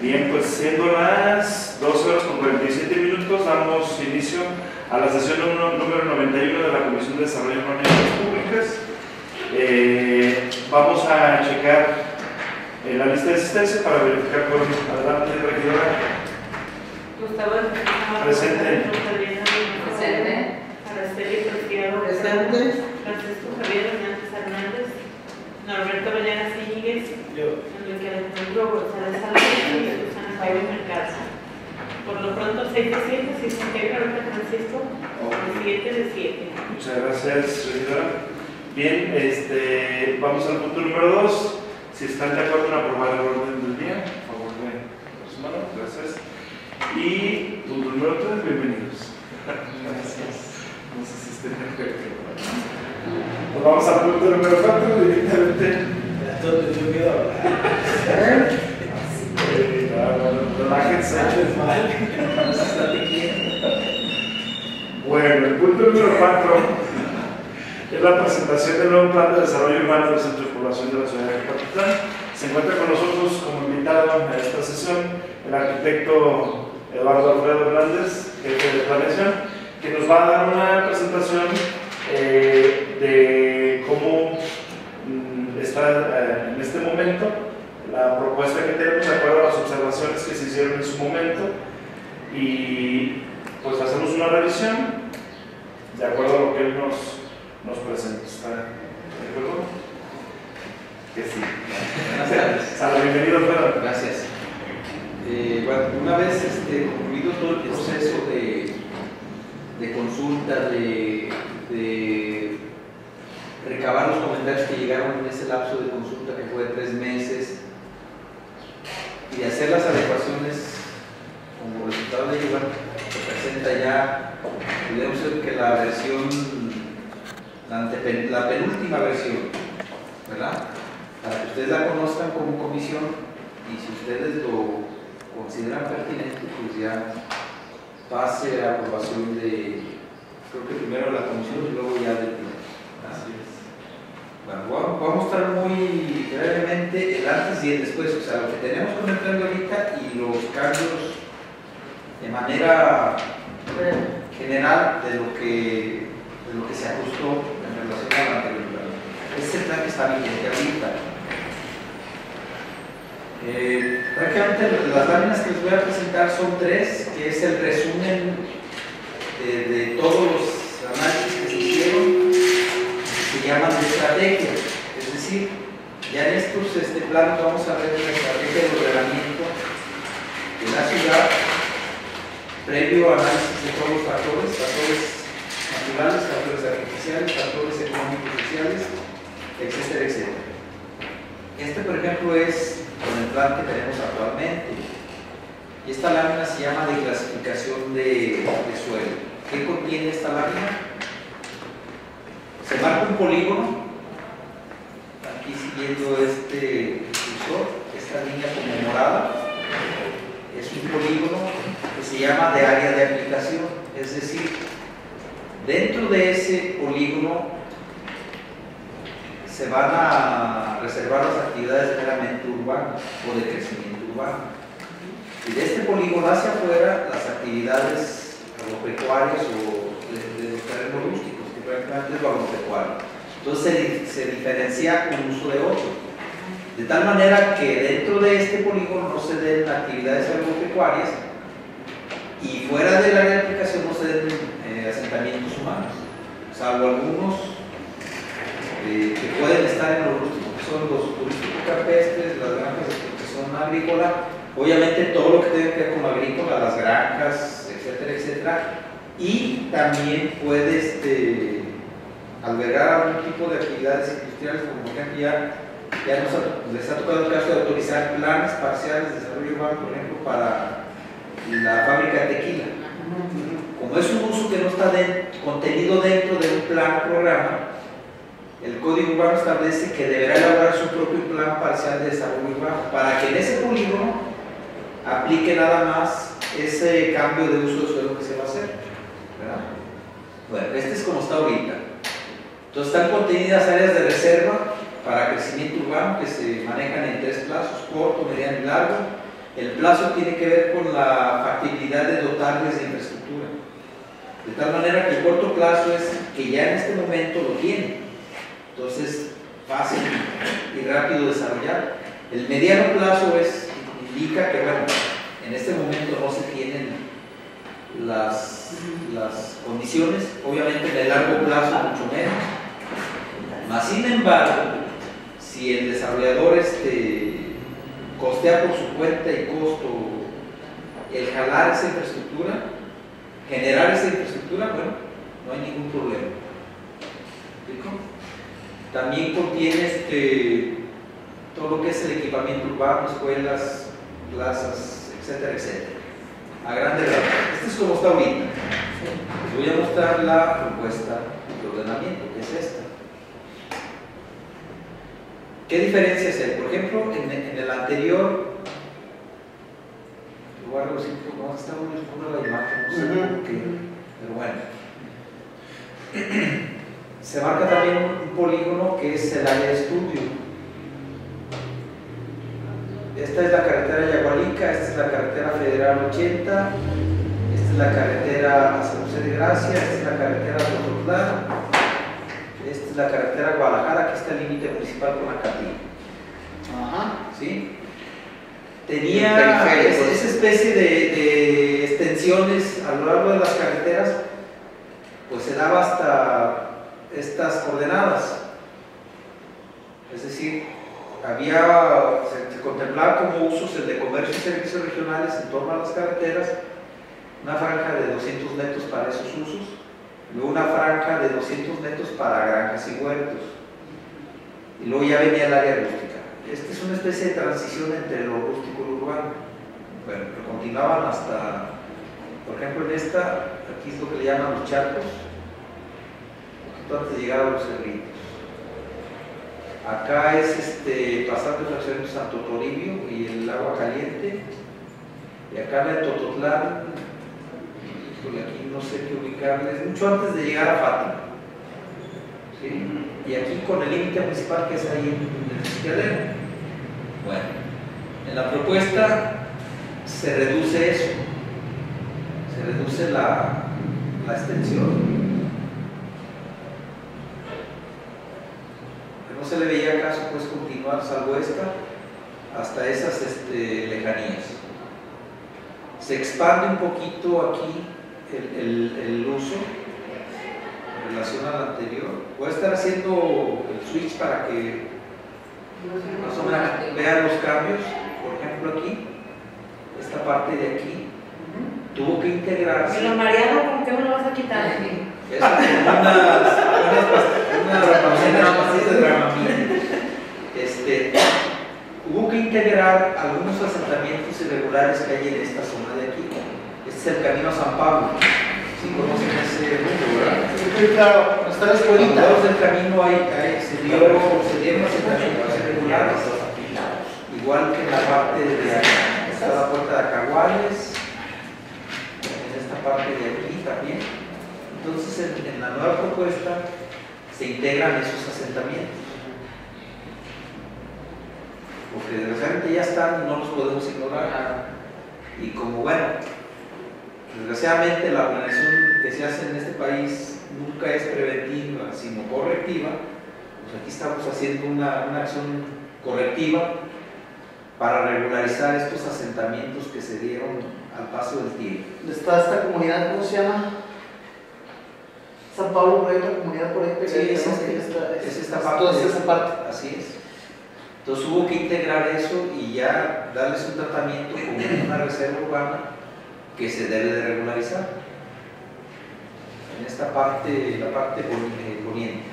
Bien, pues siendo las 12 horas con 47 minutos, damos inicio a la sesión número 91 de la Comisión de Desarrollo Económico y Públicas. Eh, vamos a checar eh, la lista de asistencia para verificar por adelante, regidora. Gustavo Presente. Presente. Araceli. Presente. Francisco Javier Hernández Hernández. Norberto Vallenas Íñiguez. Yo. Enrique Alejandro González Susana Jaime Mercado. Por lo pronto, 6 de 7, si se integra ahorita Francisco, el 7 de 7. Muchas gracias, regidora. Bien, este, vamos al punto número 2. Si están de acuerdo en aprobar el orden del día, por favor de su mano, gracias. Y punto número 3, bienvenidos. Gracias. No sé si estén de acuerdo. Pues vamos al punto número 4, directamente. Yo hablar. Eh, Bueno, el punto número 4 es la presentación del nuevo plan de desarrollo urbano del Centro de Población de la Ciudad de Capital. Se encuentra con nosotros como invitado a esta sesión el arquitecto Eduardo Alfredo Hernández, jefe de planeación, que nos va a dar una presentación eh, de cómo mm, está eh, en este momento la propuesta que tenemos de acuerdo a las observaciones que se hicieron en su momento y pues hacemos una revisión de acuerdo a lo que él nos, nos presenta. ¿Está de acuerdo? Que sí. Gracias. Sala, bienvenido, Alfredo. Gracias. Eh, bueno, una vez este, concluido todo el proceso de, de consulta, de, de recabar los comentarios que llegaron en ese lapso de consulta que fue de tres meses y de hacer las adecuaciones como resultado de ello, se presenta ya, decir que la versión, la, la penúltima versión, ¿verdad? Para que ustedes la conozcan como comisión y si ustedes lo consideran pertinente, pues ya pase a aprobación de, creo que primero la comisión y luego ya del pleno. Bueno, voy a, mostrar muy brevemente el antes y el después, o sea, lo que tenemos con el de ahorita y los cambios de manera general de lo que, de lo que se ajustó en relación al anterior plan. Este es el plan que está vigente ahorita. Eh, prácticamente las láminas que les voy a presentar son tres, que es el resumen de, de todos los análisis que se hicieron, que se llaman decir, ya en estos este, planos vamos a ver la estrategia de ordenamiento de la ciudad, previo análisis de todos los factores, factores naturales, factores artificiales, factores económicos sociales, etcétera, etcétera. Este, por ejemplo, es con el plan que tenemos actualmente. Y esta lámina se llama de clasificación de, de suelo. ¿Qué contiene esta lámina? Se marca un polígono, aquí siguiendo este cursor, esta línea como morada, es un polígono que se llama de área de aplicación, es decir, dentro de ese polígono se van a reservar las actividades meramente urbanas o de crecimiento urbano. Y de este polígono hacia afuera, las actividades agropecuarias o de, de los terrenos rústicos, que prácticamente es lo agropecuario. Entonces se, se diferencia un uso de otro. De tal manera que dentro de este polígono no se den actividades agropecuarias y fuera del área de aplicación no se den eh, asentamientos humanos, salvo algunos eh, que pueden estar en los rústicos, que son los turísticos campestres, las granjas de explotación agrícola, obviamente todo lo que tenga que ver con agrícola, las granjas, etcétera, etcétera, y también puede este, albergar algún tipo de actividades industriales, como por ejemplo ya, ya nos ha- les ha tocado el caso de autorizar planes parciales de desarrollo urbano, por ejemplo, para la fábrica de tequila. Como es un uso que no está contenido dentro de un plan programa, el Código Urbano establece que deberá elaborar su propio plan parcial de desarrollo urbano para que en ese polígono aplique nada más ese cambio de uso de suelo que se va a hacer. Bueno, este es como está ahorita. Entonces están contenidas áreas de reserva para crecimiento urbano que se manejan en tres plazos, corto, mediano y largo. El plazo tiene que ver con la factibilidad de dotarles de infraestructura. De tal manera que el corto plazo es que ya en este momento lo tienen. Entonces, fácil y rápido desarrollar. El mediano plazo es, indica que, bueno, en este momento no se tienen las, las condiciones, obviamente en el largo plazo mucho menos. Mas, sin embargo, si el desarrollador este, costea por su cuenta y costo el jalar esa infraestructura, generar esa infraestructura, bueno, no hay ningún problema. También contiene este, todo lo que es el equipamiento urbano, escuelas, plazas, etcétera, etcétera. A grande rasgos. Esto es como está ahorita. Les voy a mostrar la propuesta de ordenamiento, que es esta. ¿Qué diferencias hay? Por ejemplo, en, en el anterior, lo siento, no está muy oscura la imagen, no sé por qué, pero bueno. Se marca también un polígono que es el área de estudio. Esta es la carretera Yagualica, esta es la carretera Federal 80, esta es la carretera a San José de Gracia, esta es la carretera Tototlán, esta es la carretera Guadalajara, aquí está el límite municipal con Acatí. Ajá. ¿sí? Tenía periférico. es- esa especie de, de extensiones a lo largo de las carreteras, pues se daba hasta estas coordenadas. Es decir, había, se, se contemplaba como usos el de comercio y servicios regionales en torno a las carreteras, una franja de 200 metros para esos usos, luego una franja de 200 metros para granjas y huertos, y luego ya venía el área rústica. Esta es una especie de transición entre lo rústico y lo urbano. Bueno, pero continuaban hasta, por ejemplo, en esta, aquí es lo que le llaman los charcos, antes de llegar a los cerritos. Acá es este, pasando el fraccionamiento Santo Toribio y el agua caliente. Y acá en el Tototlán, aquí no sé qué ubicarles, mucho antes de llegar a Fátima. ¿Sí? Y aquí con el límite municipal que es ahí en el izquierdero. Bueno, en la propuesta se reduce eso, se reduce la, la extensión. Se le veía caso pues continuar salvo esta hasta esas este, lejanías. Se expande un poquito aquí el, el- el uso en relación al anterior. Voy a estar haciendo el switch para que más o menos vean los cambios. Por ejemplo aquí, esta parte de aquí tuvo que integrarse. Pero Mariano, ¿con qué me lo vas a quitar? Es unas, unas. Este, hubo que integrar algunos asentamientos irregulares que hay en esta zona de aquí. Este es el camino a San Pablo. Si conocen ese ¿verdad? Sí, claro, está la escuelita. del camino hay, hay- se, dio, se dieron asentamientos irregulares, igual que en la parte de acá. Está la puerta de Acaguales, en esta parte de aquí también. Entonces, en, la nueva propuesta se integran esos asentamientos. Porque desgraciadamente ya están y no los podemos ignorar. Y como bueno, desgraciadamente la planeación que se hace en este país nunca es preventiva, sino correctiva, pues aquí estamos haciendo una, una acción correctiva para regularizar estos asentamientos que se dieron al paso del tiempo. Está esta comunidad, ¿cómo se llama? San Pablo, por ahí otra comunidad por ahí Sí, ¿no? este- Que está- es esta es parte. Toda esa parte. Así es. Entonces hubo que integrar eso y ya darles un tratamiento como una reserva urbana que se debe de regularizar. En esta parte, la parte eh, poniente.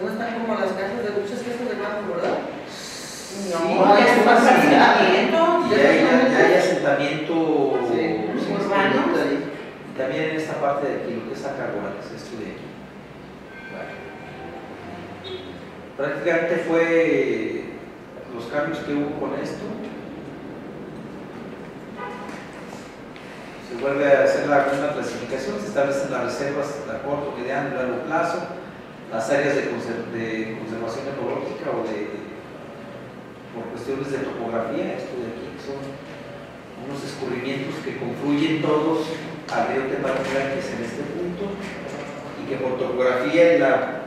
¿Dónde están como las casas de muchas casas de banco, verdad? Sí, No, ya es un asentamiento. y ya hay, ya hay asentamiento Sí, sí, urbano. También en esta parte de aquí, lo que es Acaguales, esto de aquí. Prácticamente fue los cambios que hubo con esto. Se vuelve a hacer la misma clasificación, se establecen las reservas a corto, mediano y largo plazo, las áreas de, conser- de conservación ecológica o de por cuestiones de topografía, esto de aquí son unos escurrimientos que confluyen todos al río Tepatitlán, que es en este punto, y que por topografía y la,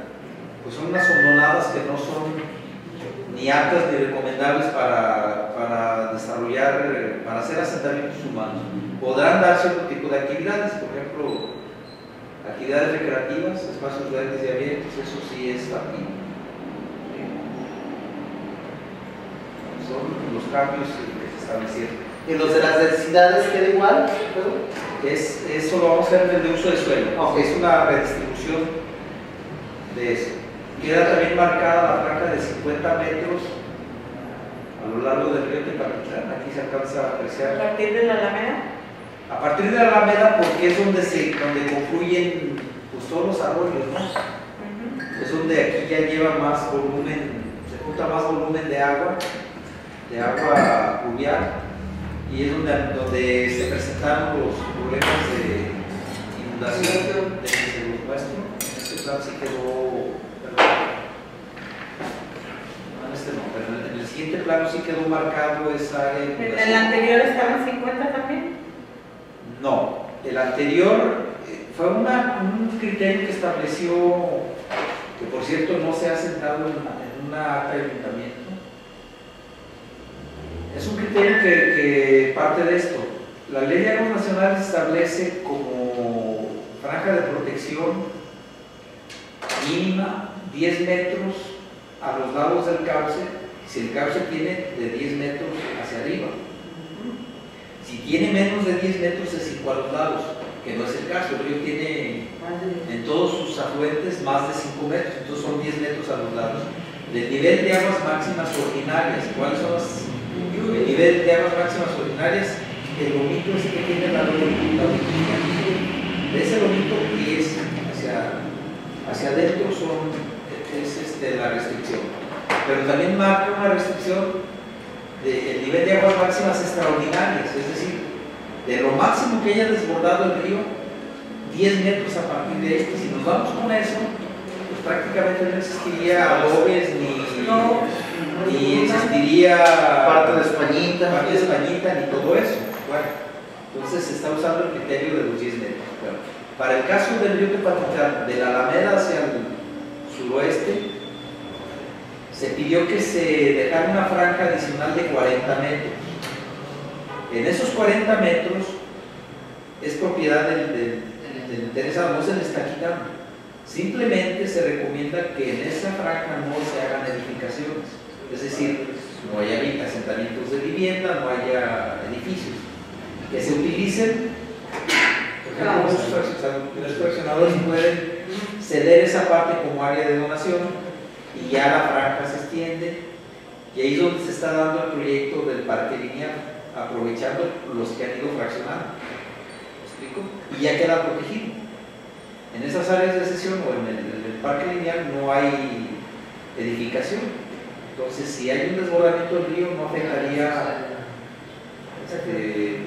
pues son unas hondonadas que no son ni aptas ni recomendables para, para desarrollar, eh, para hacer asentamientos humanos. Podrán dar cierto tipo de actividades, por ejemplo, actividades recreativas, espacios verdes y abiertos, eso sí es factible. Son los cambios que se establecieron. ¿Y los de las densidades queda igual? Es, eso lo vamos a hacer de uso de suelo. Ok. Es una redistribución de eso. Queda también marcada la franja de 50 metros a lo largo del río Tepatitlán. Aquí se alcanza a A apreciar. partir de la Alameda. A partir de la Alameda, porque es donde, se, donde confluyen pues, todos los arroyos, ¿no? Es donde aquí ya lleva más volumen, se junta más volumen de agua, de agua pluvial, y es donde, donde se presentaron los problemas de inundación de se los muestro. En este plan sí quedó, perdón, este no, pero en el, en el siguiente plano sí quedó marcado esa área ¿En el anterior estaban 50 también? No, el anterior eh, fue una- un criterio que estableció, que por cierto no se ha sentado en una, en una acta de ayuntamiento. Es un criterio que, parte de esto. La ley de aguas nacionales establece como franja de protección mínima 10 metros a los lados del cauce, si el cauce tiene de 10 metros hacia arriba. Si tiene menos de 10 metros es igual a los lados, que no es el caso. El río tiene en todos sus afluentes más de 5 metros, entonces son 10 metros a los lados. Del nivel de aguas máximas ordinarias, ¿cuáles son las? El nivel de aguas máximas ordinarias, el lomito ese que tiene la lomita, de ese lomito que es hacia, hacia adentro es este, la restricción. Pero también marca una restricción del nivel de aguas máximas extraordinarias, es decir, de lo máximo que haya desbordado el río, 10 metros a partir de esto. Si nos vamos con eso, prácticamente no existiría adobes ni, No. ni existiría Parte de Españita. parte de Españita ni todo eso. Bueno, entonces se está usando el criterio de los 10 metros. Bueno, para el caso del río Tepatitlán, de la Alameda hacia el suroeste, se pidió que se dejara una franja adicional de 40 metros. En esos 40 metros es propiedad del, del- del interesado, no se le está quitando. Simplemente se recomienda que en esa franja no se hagan edificaciones, es decir, no haya asentamientos de vivienda, no haya edificios, que se utilicen, los fraccionadores- los fraccionadores pueden ceder esa parte como área de donación y ya la franja se extiende y ahí es donde se está dando el proyecto del parque lineal, aprovechando los que han ido fraccionando. ¿Me explico? Y ya queda protegido. En esas áreas de sesión o en el, en el parque lineal no hay edificación. Entonces, si hay un desbordamiento del río, no afectaría este,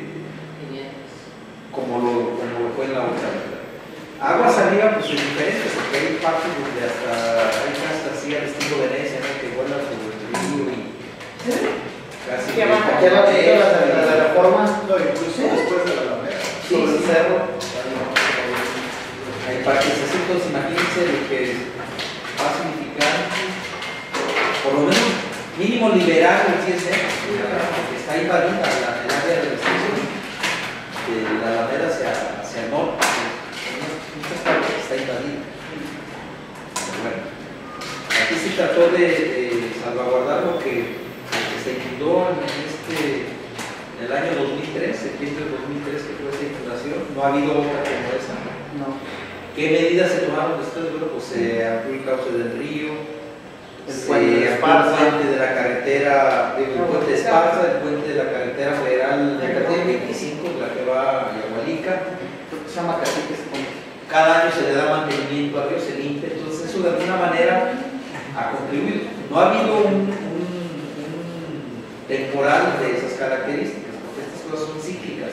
como, lo, como lo fue en la otra. Aguas arriba, pues es diferente, porque hay partes donde hasta hay casas así al estilo Venecia, ¿no? que vuelan sobre el río y casi Que de las de las de reforma, No, incluso después de la Alameda. Sí, sobre el cerro. Parques así, entonces imagínense lo que va a significar, por lo menos mínimo liberar 10 metros, porque está la, el área de restricción de la Alameda hacia, hacia el norte, está invadida. Bueno, aquí se trató de, salvaguardar lo que, se inundó en este en el año 2003, septiembre de 2003, que fue esa inundación, no ha habido otra como esa. No. ¿Qué medidas se tomaron después? Bueno, pues se amplió el cauce del río, El se puente de el puente de la carretera, el puente de Esparza, el puente de la carretera federal de la carretera 25, la que va a Yagualica. Creo que se llama Cacique. Cada año se le da mantenimiento al río, se limpia, entonces eso de alguna manera ha contribuido. No ha habido un, un- un temporal de esas características, porque estas cosas son cíclicas.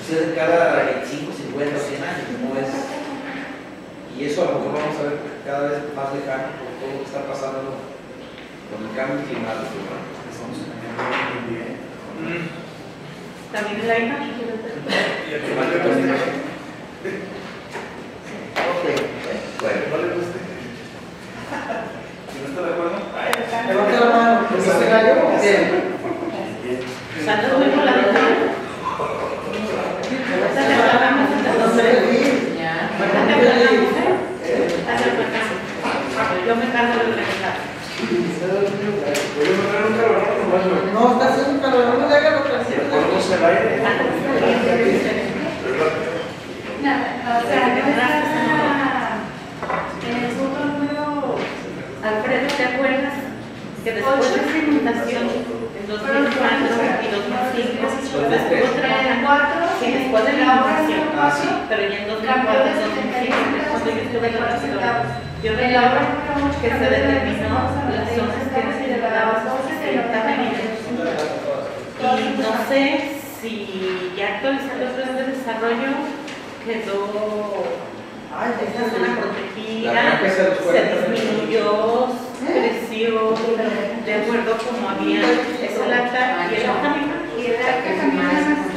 Suceden cada 25, 50 o 100 años, no es... Y eso a lo mejor vamos a ver cada vez más lejano por todo lo que está pasando con el cambio climático. ¿no? También la cuentas, Ok. Bueno, no le guste. si no está de acuerdo, Levanta la mano. Muy de los hombres. Ahorita te hablamos, ¿eh? Hazle por acá. De. Voy a poner un güey. No, está haciendo calor, no le haga lo ponemos el aire, O sea, yo estaba en el punto número Alfredo, ¿te acuerdas que después de esa inundación en 2004 y 2005 Entonces, tres. otra cuatro, Sí, después de la inundación. Ah. Pero ya en 2004 y 2005 es cuando yo estuve en la Yo recuerdo que se determinó las zonas que necesitaban 60 medidas. Y no sé si ya actualizando el plan de desarrollo quedó Ay, esta zona protegida, La se disminuyó, creció, de acuerdo como había esa lata y el también. y era que también era más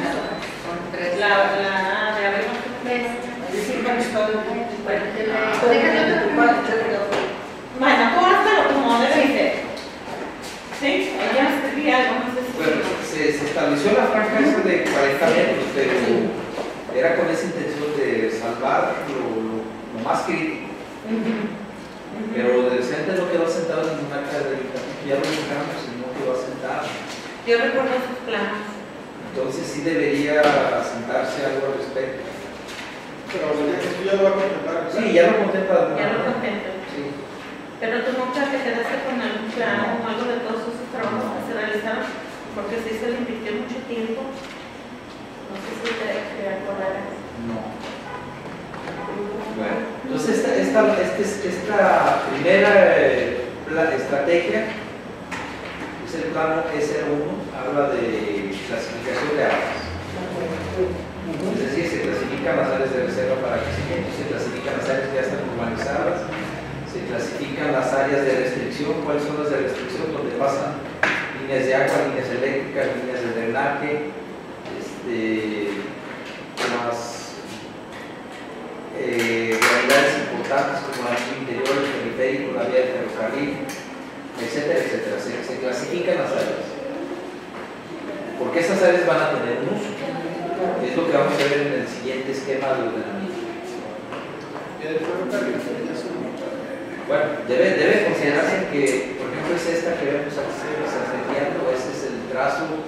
son tres. La, la de abril. Disculpa que está de Bueno, Déjalo tu Bueno, tú hazlo como debe ser. ¿Sí? Ella escribía algo, no sé si. Bueno, se, se estableció la franja esa de 40 metros, pero era con esa intención de salvar lo, lo- lo más crítico. Pero de decente no quedó sentado en ninguna casa de ya lo buscamos y no quedó sentado. Yo recuerdo sus planos. Entonces sí debería sentarse algo al respecto. Pero tú ya lo va a contemplar. Sí, ya lo contempla. de Ya lo contento. Sí. Pero tú nunca te quedaste con algún plan o algo de todos esos trabajos que se realizaron, porque sí se le invirtió mucho tiempo. No sé si te, acordarás. No. Bueno, entonces esta, esta, este- esta primera eh, estrategia es el plano S1, habla de clasificación de aguas. Es decir, se clasifican las áreas de reserva para crecimiento, se clasifican las áreas que ya están urbanizadas, se clasifican las áreas de restricción, cuáles son las de restricción, donde pasan líneas de agua, líneas eléctricas, líneas de drenaje, este, las eh, realidades importantes como la vía interior, el periférico, la vía de ferrocarril, etcétera, etcétera. Se, se clasifican las áreas. Porque esas áreas van a tener un uso. Es lo que vamos a ver en el siguiente esquema de ordenamiento. Y el ferrocarril, ya se lo Bueno, debe, considerarse que, por ejemplo, es esta que vemos Santiago, ese es el trazo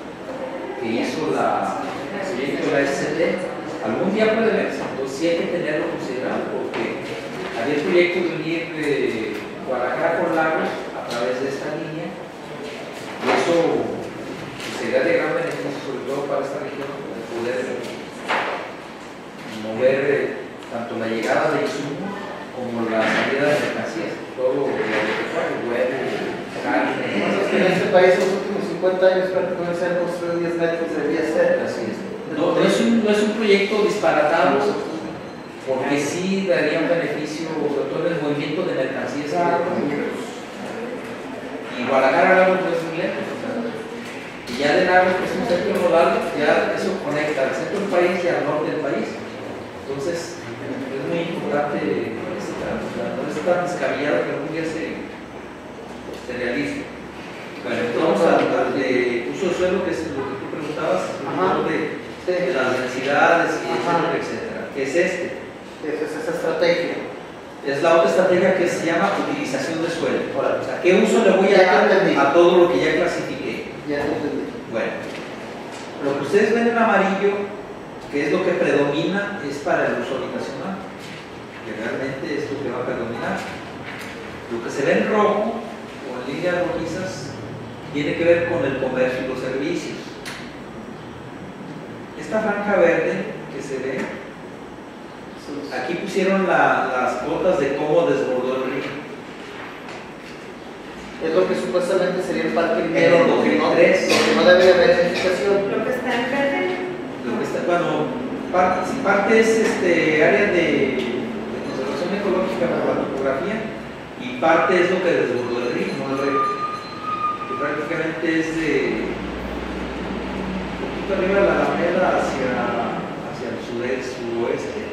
que hizo la, el proyecto de la SCT. Algún día entonces sí hay que tenerlo considerado, porque había el proyecto de unir eh, Guadalajara con Lagos a través de esta línea, y eso sería de gran beneficio, sobre todo para esta región, de poder mover eh, tanto la llegada de insumos como la salida de mercancías, todo lo huevo, carne, En este país en los últimos 50 años prácticamente se han construido 10 metros de vía cerca. así es. No, no es un, no es un proyecto disparatado, porque sí daría un beneficio, sobre todo en el movimiento de mercancías. Y Guadalajara no es muy lejos. y ya de Lagos, que es un centro nodal, ya eso conecta al centro del país y al norte del país. Entonces, es muy importante sea, no es tan descabellado que algún día se, se realice. Bueno, entonces vamos al, de uso de suelo, que es lo que tú preguntabas, de, de las densidades, y etcétera, etcétera. Que es este. Esa es esa estrategia. Es la otra estrategia que se llama utilización de suelo. Ahora, O sea, ¿qué uso le voy a dar a todo lo que ya clasifiqué? ya te entendí. Bueno, lo que ustedes ven en amarillo, que es lo que predomina, es para el uso habitacional. Que realmente es lo que va a predominar. Lo que se ve en rojo, o en líneas rojizas, tiene que ver con el comercio y los servicios. Esta franja verde que se ve, aquí pusieron la- las cuotas de cómo desbordó el río. Es lo que supuestamente sería el parque En minero, el lo que no, 2003. lo que no debe haber edificación. Lo que está en verde, Lo que está, bueno, parte, si parte es este, área de, ecológica por la topografía y parte es lo que desbordó el río, no el río, que prácticamente es de un poquito arriba de la Alameda hacia, hacia el sudeste, suroeste.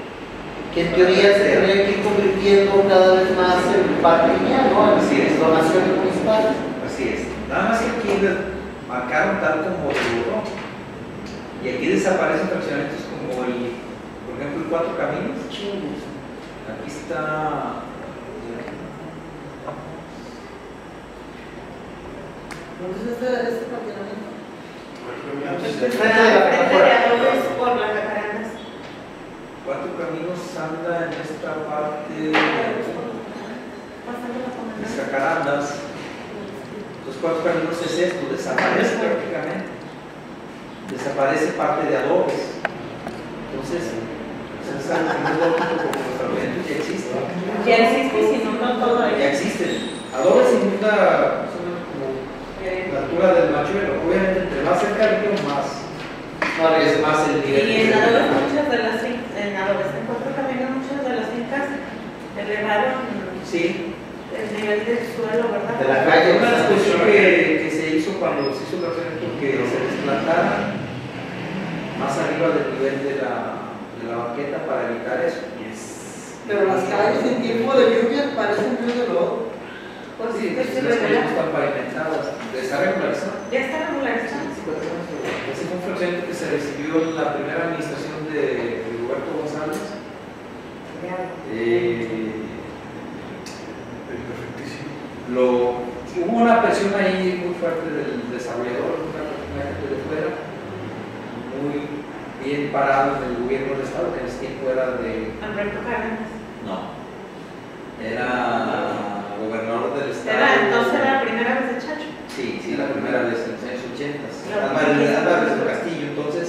Que en teoría se tendría que ir convirtiendo cada vez más en parque ¿no? Así es. Donaciones municipales. Así es. Nada más que aquí marcaron tal como el Y aquí desaparecen fraccionamientos como el, por ejemplo, el Cuatro Caminos. Aquí está. Entonces, este, este. Frente por las jacarandas. Cuatro Caminos anda en esta parte Pasando la de. Jacarandas. Los Cuatro Caminos es esto, desaparece prácticamente. Desaparece parte de adobes. Entonces, pues, es algo que no es lógico porque los fragmentos ya existen. Ya existe, si no, no todo Ya es. existen. Como la altura del machuelo. Obviamente, entre más cerca del río, más, es más el nivel. Y en Adobes muchas de las en Adobes en Cuatro Caminos muchas de las fincas elevaron Sí, el nivel del suelo, ¿verdad? De la calle. Una de las cosas que, que se hizo cuando se hizo el fraccionamiento que se desplantara más arriba del nivel de la, de la banqueta para evitar eso. Pero las calles en tiempo de lluvia parecen ríos de lodo. Pues Sí, se las calles están pavimentadas, está regularizado. Ya está regularizado. Ese fue un fraccionamiento que se recibió en la primera administración de Roberto González. Eh, lo, hubo una presión ahí muy fuerte del desarrollador, una de fuera, muy bien parado en el gobierno del Estado, que en ese tiempo era de. Alberto Cárdenas. No. Era gobernador del Estado. Era, entonces era la primera vez de Chacho. Sí, sí, la primera vez en los años 80. Claro. Álvarez del Castillo, entonces,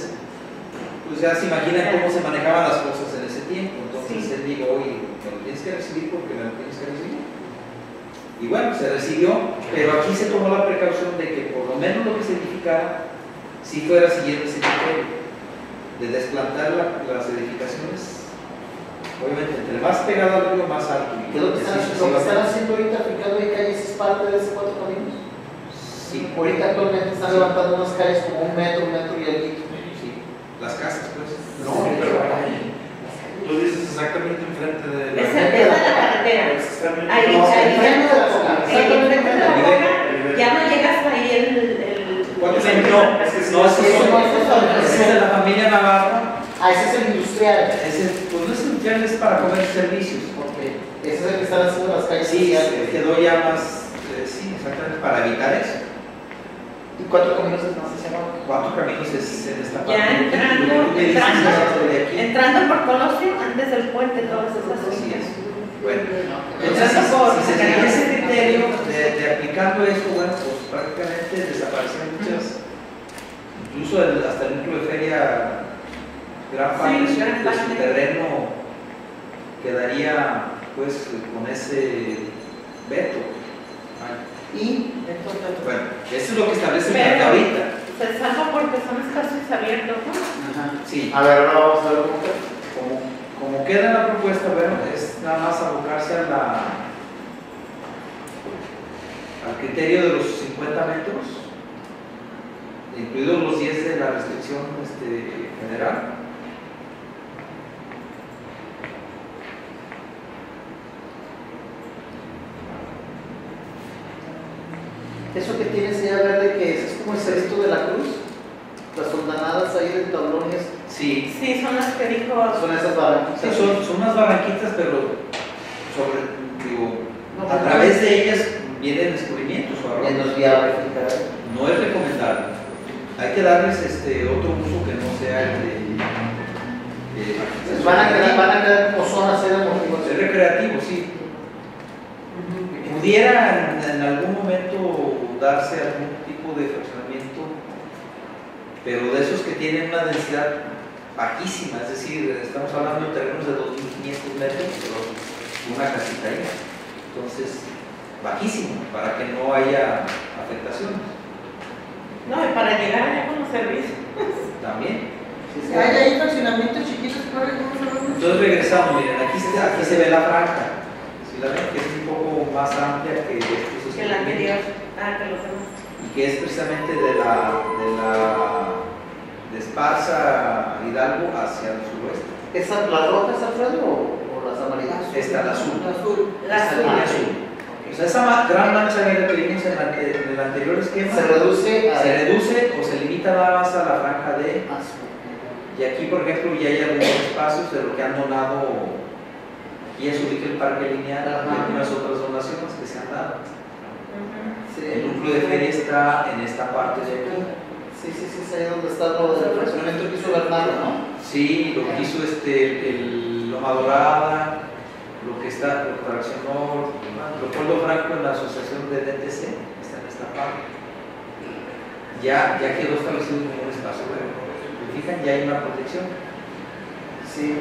pues ya se imaginan cómo se manejaban las cosas en ese tiempo. Entonces Sí. él dijo, oye, me lo tienes que recibir porque me lo tienes que recibir. Y bueno, se recibió, pero aquí se tomó la precaución de que por lo menos lo que se edificara, si fuera siguiendo ese criterio, de desplantar la- las edificaciones, obviamente, entre más pegado al río, más alto. ¿Qué es lo que están, lo que están haciendo ahorita, aplicando de calles, es parte de esos cuatro caminos? Sí, Ahorita actualmente están levantando unas calles como un metro, un metro y algo. sí, las casas, pues. No, pero tú dices exactamente enfrente de la. Es la carretera. Exactamente. Ahí, No, ahí. enfrente de la coca. Enfrente de la boca, El- ya no llegas ahí el. el ¿Cuántos Sí, no, es que sí, no, ese sí, es- no, ese es- ese es de la familia Navarro. Ah, ese es el industrial. Ese, pues no es industrial, es para comer servicios. Ok. Ese es el que están haciendo las calles Sí, quedó ya más, eh, sí, exactamente, para evitar eso. Y cuatro caminos es más hacia abajo. Cuatro caminos es en esta parte. Ya entrando, entrando, es de aquí. entrando por Colosio, antes del puente, todas esas fincas. es. Bueno, entonces, por si se seguía ese criterio de, de aplicando esto, bueno, pues prácticamente desaparecen muchas, incluso el- hasta el núcleo de feria, gran parte Sí, de su- terreno quedaría pues con ese veto. Y Bueno, eso es lo que establece el planta ahorita. Se salva porque son espacios abiertos, ¿no? Sí. A ver, ahora vamos a ver cómo. Como, como queda en la propuesta, bueno, es nada más abocarse a la, al criterio de los 50 metros, incluidos los 10 de la restricción este, general. Eso que tienes ahí a ver de que es, es como el esto de la cruz, las ondanadas ahí de tablones, Sí, Sí, son las que dijo. son esas barranquitas. sí, son, son unas barranquitas, pero sobre, digo, No, a través de ellas vienen descubrimientos o Ya arroyos. nos viable fijar. No es recomendable. Hay que darles este otro uso que no sea el de. eh, Pues van a quedar, van a quedar como zonas de amortiguación. Es recreativo, sí. Pudiera en, en algún momento darse algún tipo de fraccionamiento, pero de esos que tienen una densidad bajísima, es decir, estamos hablando de terrenos de 2.500 metros, pero una casita ahí. Entonces, bajísimo, para que no haya afectaciones. No, y para llegar allá con los servicios. También. Sí, sí. Hay ahí fraccionamientos chiquitos, ¿cuál es? ¿Cómo se llama? Entonces regresamos, miren, aquí se, aquí se ve la franja. Si la ven que es un poco más amplia que estos Que la anterior. Ah, que y que es precisamente de la de la de Esparza Hidalgo hacia el suroeste. ¿Esa, ¿Las rojas, Alfredo, o, o las amarillas? Esta, la azul. Azul. La azul. azul. O sea, esa gran mancha negra que vimos en, el ante- en el anterior esquema Se reduce a... se reduce o se limita nada más a la franja de Azul. Y aquí, por ejemplo, ya hay algunos espacios de lo que han donado, aquí ya se ubica el parque lineal algunas otras donaciones que se han dado. Sí. El núcleo de feria está en esta parte de aquí. Sí, sí, sí, es ahí donde está lo del fraccionamiento que hizo Bernardo, ¿no? Sí, lo que hizo este, el Loma Dorada, lo que está, lo que fraccionó Leopoldo Franco en la asociación de DTC, está en esta parte. Ya, ya quedó establecido como un espacio verde. ¿Se fijan? Ya hay una protección. Sí.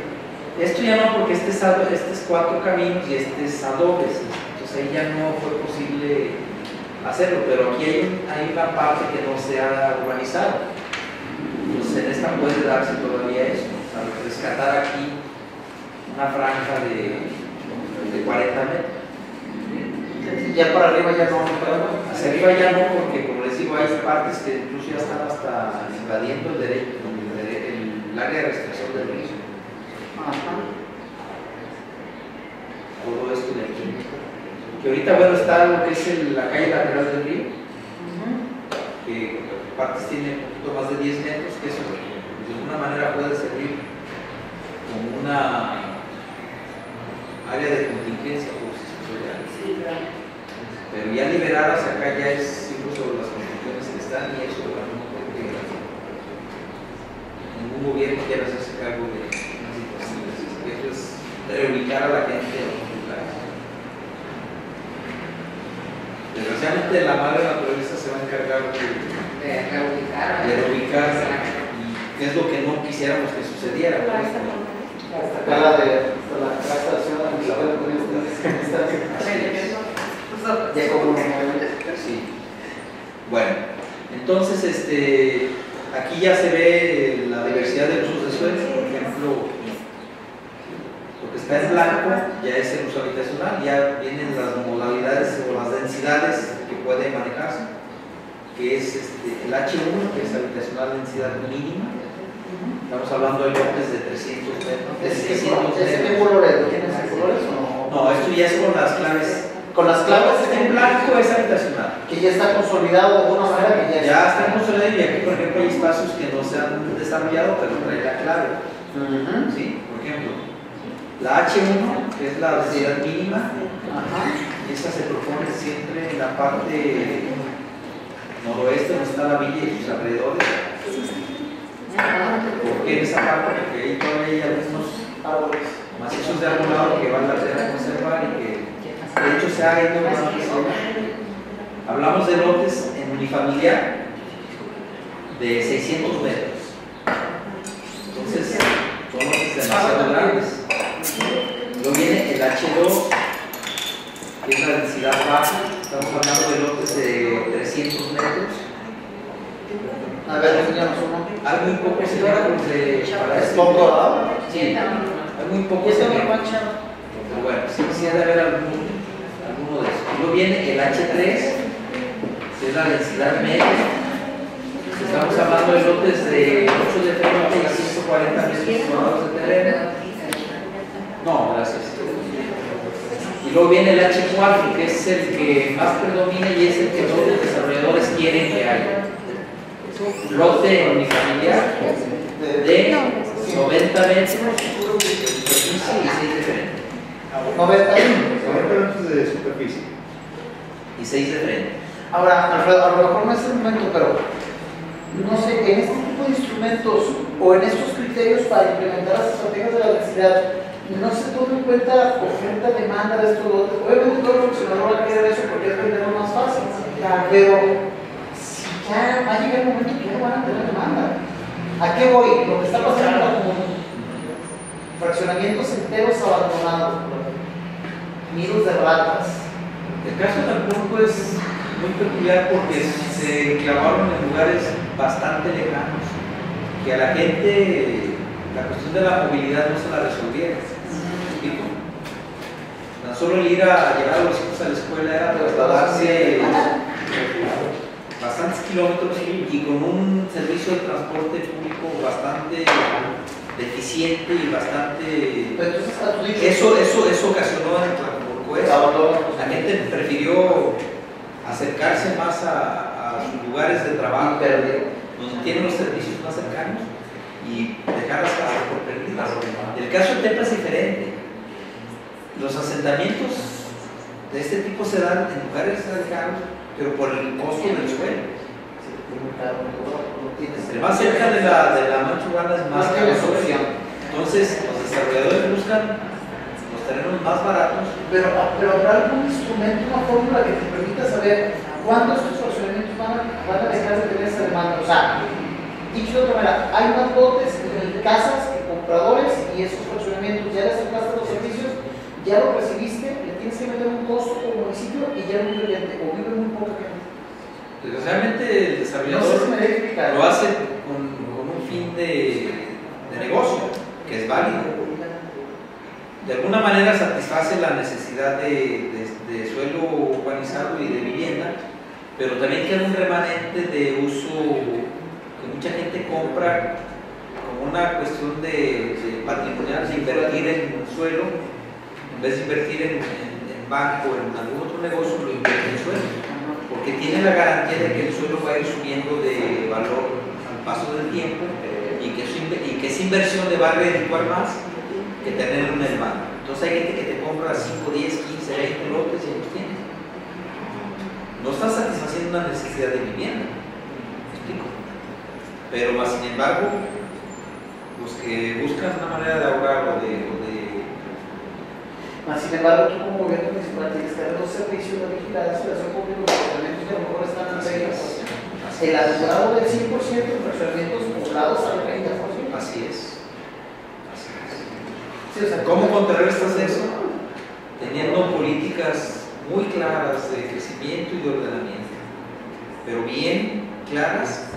Esto ya no, porque este es, este es cuatro caminos y este es adobes, entonces ahí ya no fue posible hacerlo, pero aquí hay, un- hay una parte que no se ha urbanizado. Entonces en esta puede darse todavía eso, o sea, rescatar aquí una franja de, de 40 metros. Y ya para arriba ya no, pero Hacia arriba ya no, porque como les digo, hay partes que incluso ya están hasta invadiendo el derecho, el, área de restricción del río. Todo esto de aquí. Que ahorita, bueno, está lo que es el- la calle lateral del río, que partes tiene un poquito más de 10 metros, que eso de alguna manera puede servir como una área de contingencia, por si se puede llamar. Sí, claro. Pero ya liberar hacia acá ya es incluso las construcciones que están y eso, bueno, no creo que ningún gobierno quiera hacerse cargo de una situación así. Eso es reubicar a la gente en otros lugares. Desgraciadamente la madre naturaleza se va a encargar de, De reubicar. de reubicar y es lo que no quisiéramos que sucediera. pues, la de hasta la casa de estas circunstancias. Ya como Sí. Bueno, entonces este, aquí ya se ve la diversidad de usos de suelo, por ejemplo, está en blanco ya es el uso habitacional, ya vienen las modalidades o las densidades que puede manejarse, que es este, el H1, que es habitacional densidad mínima, estamos hablando de lotes de 300 metros, de ¿Ese 600 qué metros. color es? ¿Lo tienes en colores o no? No, esto ya es con las claves. Con las claves en blanco es habitacional. que ya está consolidado de alguna manera que ya Ya está consolidado y aquí, por ejemplo, hay espacios que no se han desarrollado, pero trae la clave. Ujú. ¿sí? Por ejemplo, la H1, que es la densidad mínima, Ajá. esa se propone siempre en la parte noroeste, donde está la villa y sus alrededores. ¿Por qué en esa parte? Porque ahí todavía hay algunos Árboles. macizos de arbolado que vale la pena conservar y que de hecho se ha ido más Hablamos de lotes en unifamiliar de 600 metros. Entonces, son lotes demasiado grandes. Luego viene el H2, que es la densidad baja. Estamos hablando de lotes de 300 metros. A ver, enséñanos uno. Algo un poco de, para ¿Es este- poco dado? Sí, algo un poco. Pero bueno, sí, sí ha de haber algún, alguno de esos. Luego viene el H3, que es la densidad media. Estamos hablando de lotes de 8 de frente y 140 metros cuadrados de terreno. No, gracias. Y luego viene el H4, que es el que más predomina y es el que todos los desarrolladores quieren que haya. Lote unifamiliar de 90 metros, superficie y 6 de frente. 90. 90 metros de superficie. Y 6 de frente. Ahora, Alfredo, a lo mejor no es el momento, pero no sé, en este tipo de instrumentos o en estos criterios para implementar las estrategias de la densidad, no se toma en cuenta oferta, demanda de estos lotes. Obviamente todo funcionador va a querer eso porque es venderlo más fácil. Pero si ya va a llegar el momento que ya no van a tener demanda. ¿A qué voy? Lo que está pasando comunidad. Fraccionamientos enteros abandonados, nidos de ratas. El caso de Acapulco es muy peculiar porque se clavaron en lugares bastante lejanos, que a la gente la cuestión de la movilidad no se la resolviera. ¿Me explico? Tan solo el ir a llevar a los hijos a la escuela era trasladarse bastantes kilómetros y con un servicio de transporte público bastante deficiente y bastante... Dicho, Eso, eso, eso ocasionó en abandono. La gente prefirió acercarse más a, a sus lugares de trabajo, donde tienen los servicios más cercanos y dejar las casas por perdidas. El caso de Tepa es diferente. Los asentamientos de este tipo se dan en lugares alejados, pero por el costo del suelo. Entre más cerca de la, de la mancha urbana es más caro el. Entonces, los desarrolladores buscan los terrenos más baratos Pero, pero habrá algún instrumento, una fórmula que te permita saber cuándo estos fraccionamientos van a, van a dejar de tener esa demanda. O sea, dicho de otra manera, hay más lotes en casas que compradores y esos fraccionamientos ya les acercaste los servicios, ya lo recibiste, le tienes que meter un costo como municipio y ya no vive gente, o vive muy poca gente. Desgraciadamente el No sé desarrollador si lo hace con, con un fin de, de negocio, que es válido. De alguna manera satisface la necesidad de, de- de suelo urbanizado y de vivienda, pero también queda un remanente de uso que mucha gente compra como una cuestión de, de patrimonial, de invertir en suelo, en vez de invertir en, en- en banco en algún otro negocio, lo invierte en suelo porque tiene la garantía de que el suelo va a ir subiendo de valor al paso del tiempo y que, su esa inversión le va a redituar más que tenerlo en el banco. Entonces hay gente que te compra 5, 10, 15, 20 lotes y los tienes. No estás satisfaciendo una necesidad de vivienda. Pero más sin embargo, los que buscan una manera de ahorrar o de, o de Mas, sin embargo, tú como gobierno municipal tienes que dar los servicios de vigilancia, relación pública, los fraccionamientos que a lo mejor están en reglas. El alumbrado del 100% de fraccionamientos poblados al 30%. Así es. Así es. Sí, o sea, ¿Cómo contrarrestas eso? Teniendo políticas muy claras de crecimiento y de ordenamiento, pero bien claras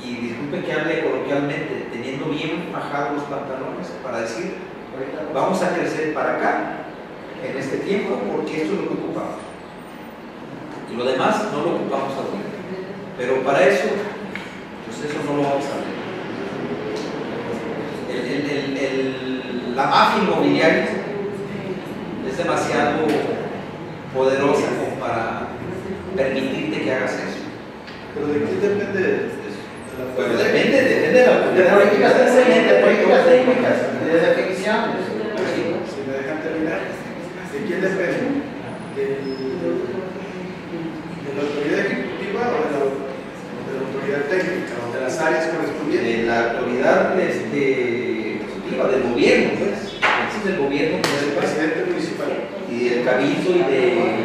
y disculpen que hable coloquialmente, teniendo bien bajados los pantalones para decir, vamos a crecer para acá en este tiempo porque esto es lo que ocupamos. Y lo demás no lo ocupamos ahorita. Pero para eso, pues eso no lo vamos a ver. La mafia inmobiliaria es demasiado poderosa como para permitirte que hagas eso. Pero de quién depende Pues depende, depende de la de políticas de de políticas públicas, de definiciones. Si me dejan terminar, ¿de quién depende? ¿Del- ¿De la autoridad ejecutiva o de la, de la autoridad técnica o de las áreas correspondientes? de la autoridad este, ejecutiva, del gobierno, pues, es del gobierno del municipal. presidente municipal. y del cabildo y de,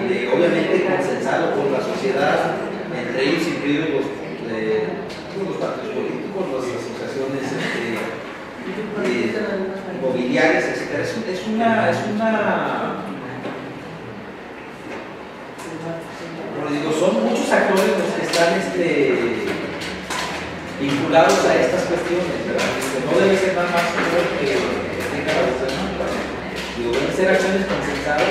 de, obviamente consensado por la sociedad, entre ellos incluidos los, los partidos políticos, las asociaciones este, inmobiliarias, etc. Es, un- es una, es una como digo, son muchos actores los que están este, vinculados a estas cuestiones, ¿verdad? Que no debe ser nada más que tenga la voz. Digo, deben ser acciones consensadas,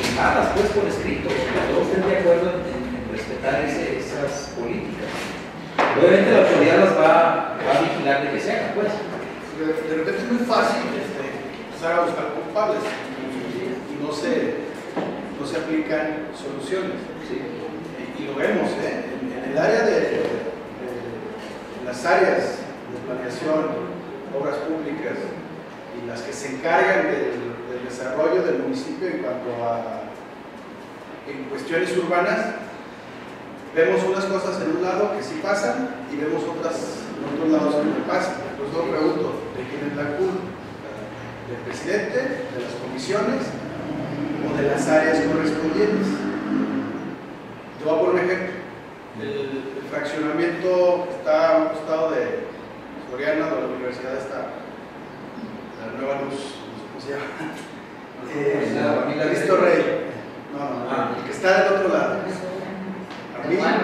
fijadas pues por escrito, que todos estén de acuerdo en, respetar esas políticas. Obviamente la autoridad las va, va a vigilar de que se hagan, pues. De, de repente es muy fácil este, empezar a buscar culpables y, y no, se, no se aplican soluciones. Sí. Y, y lo vemos, ¿eh? en, en el área de, las áreas de planeación, obras públicas y las que se encargan del, del desarrollo del municipio en cuanto a en cuestiones urbanas, vemos unas cosas en un lado que sí pasan y vemos otras en otros lados que no pasan. Entonces yo pregunto, ¿de quién es la culpa? ¿Del presidente, de las comisiones o de las áreas correspondientes? Te voy a poner un ejemplo. El, el fraccionamiento está a un costado de Soriana, de la Universidad está la Nueva Luz, cómo se llama. Eh, La familia Cristo Rey. Rey. No, no, no, Ah. el que está del otro lado. A igual,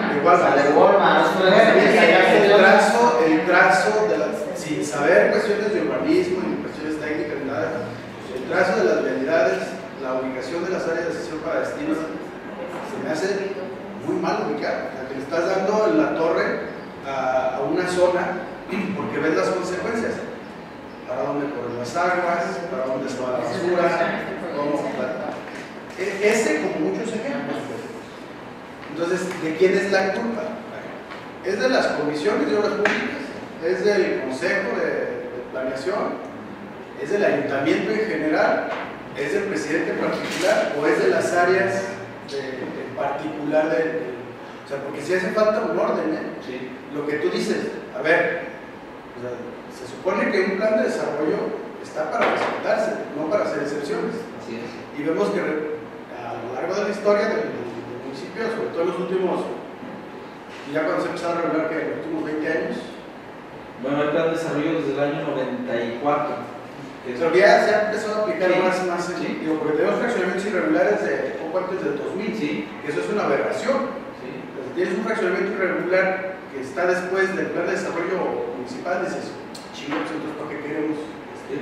el trazo, el trazo de las, sin saber cuestiones de urbanismo ni cuestiones técnicas ni nada, el trazo de las vialidades, la ubicación de las áreas de sesión para destinos, se me hace muy mal ubicado. O sea, que le estás dando zona porque ves las consecuencias. Para dónde corren las aguas, para dónde se va la basura, cómo... E- Ese como muchos ejemplos. Entonces, ¿de quién es la culpa? ¿Es de las comisiones de obras públicas? ¿Es del Consejo de, de Planeación? ¿Es del ayuntamiento en general? ¿Es del presidente en particular? ¿O es de las áreas de- en particular del... del- o sea, porque si hace falta un orden, ¿eh? Sí. Lo que tú dices, a ver, o sea, se supone que un plan de desarrollo está para respetarse, no para hacer excepciones. Así es. Y vemos que a lo largo de la historia del, sobre todo en los últimos, ya cuando se empezaron a regular que en los últimos 20 años, Bueno, el plan de desarrollo desde el año 94. que es- pero ya se ha empezado a aplicar Sí. más, más, Sí. digo, porque tenemos fraccionamientos irregulares de poco antes del 2000, Sí, que eso es una aberración. sí. Entonces, tienes un fraccionamiento irregular que está después del plan de desarrollo municipal, dices, chingos, entonces, ¿para qué queremos? este,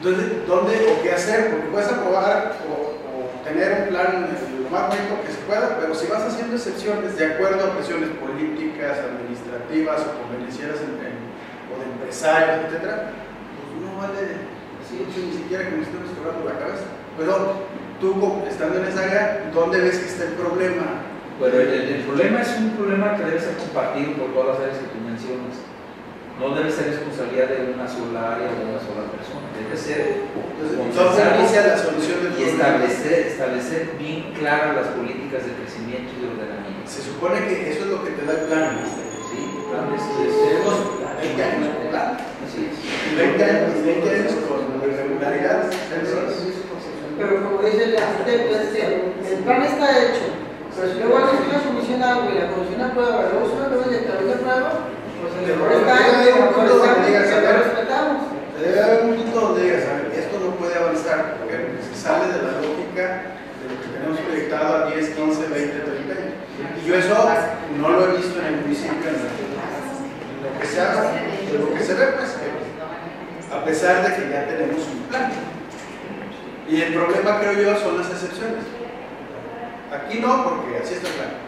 Entonces, ¿dónde o qué hacer? Porque puedes aprobar o, tener un plan eh, lo más bonito que se pueda, pero si vas haciendo excepciones de acuerdo a presiones políticas, administrativas o convenencieras en- en- o de empresarios, etcétera, pues no vale así, ni siquiera que nos estemos quebrando la cabeza. Pero tú, estando en esa área, ¿dónde ves que está el problema? Bueno, el, el problema es un problema que debe ser compartido por todas las áreas que tú mencionas. No debe ser responsabilidad de una sola área o de una sola persona. Debe ser Entonces, ¿dónde consensuado inicia la solución del y problema? establecer, establecer bien claras las políticas de crecimiento y de ordenamiento. Se supone que eso es lo que te da el plan. Sí, el plan es, es- Tenemos 20 años con plan. así es. Y 20 años, 20 años con irregularidades. Pero como dice el el plan está hecho, pero si luego haces una comisión agua y la comisión aprueba, luego sube luego de cabeza aprueba, pues el error está Pero en hay un punto donde autorizar digas, que a no ver, respetamos. Debe haber un punto donde digas, a ver, esto no puede avanzar, porque se sale de la lógica de lo que tenemos proyectado a 10, 15, 20, 30 años. Y yo eso no lo he visto en el municipio, en lo que se haga, de lo que se ve, pues, que a pesar de que ya tenemos un plan. Y el problema, creo yo, son las excepciones. Aquí no, porque así está plan.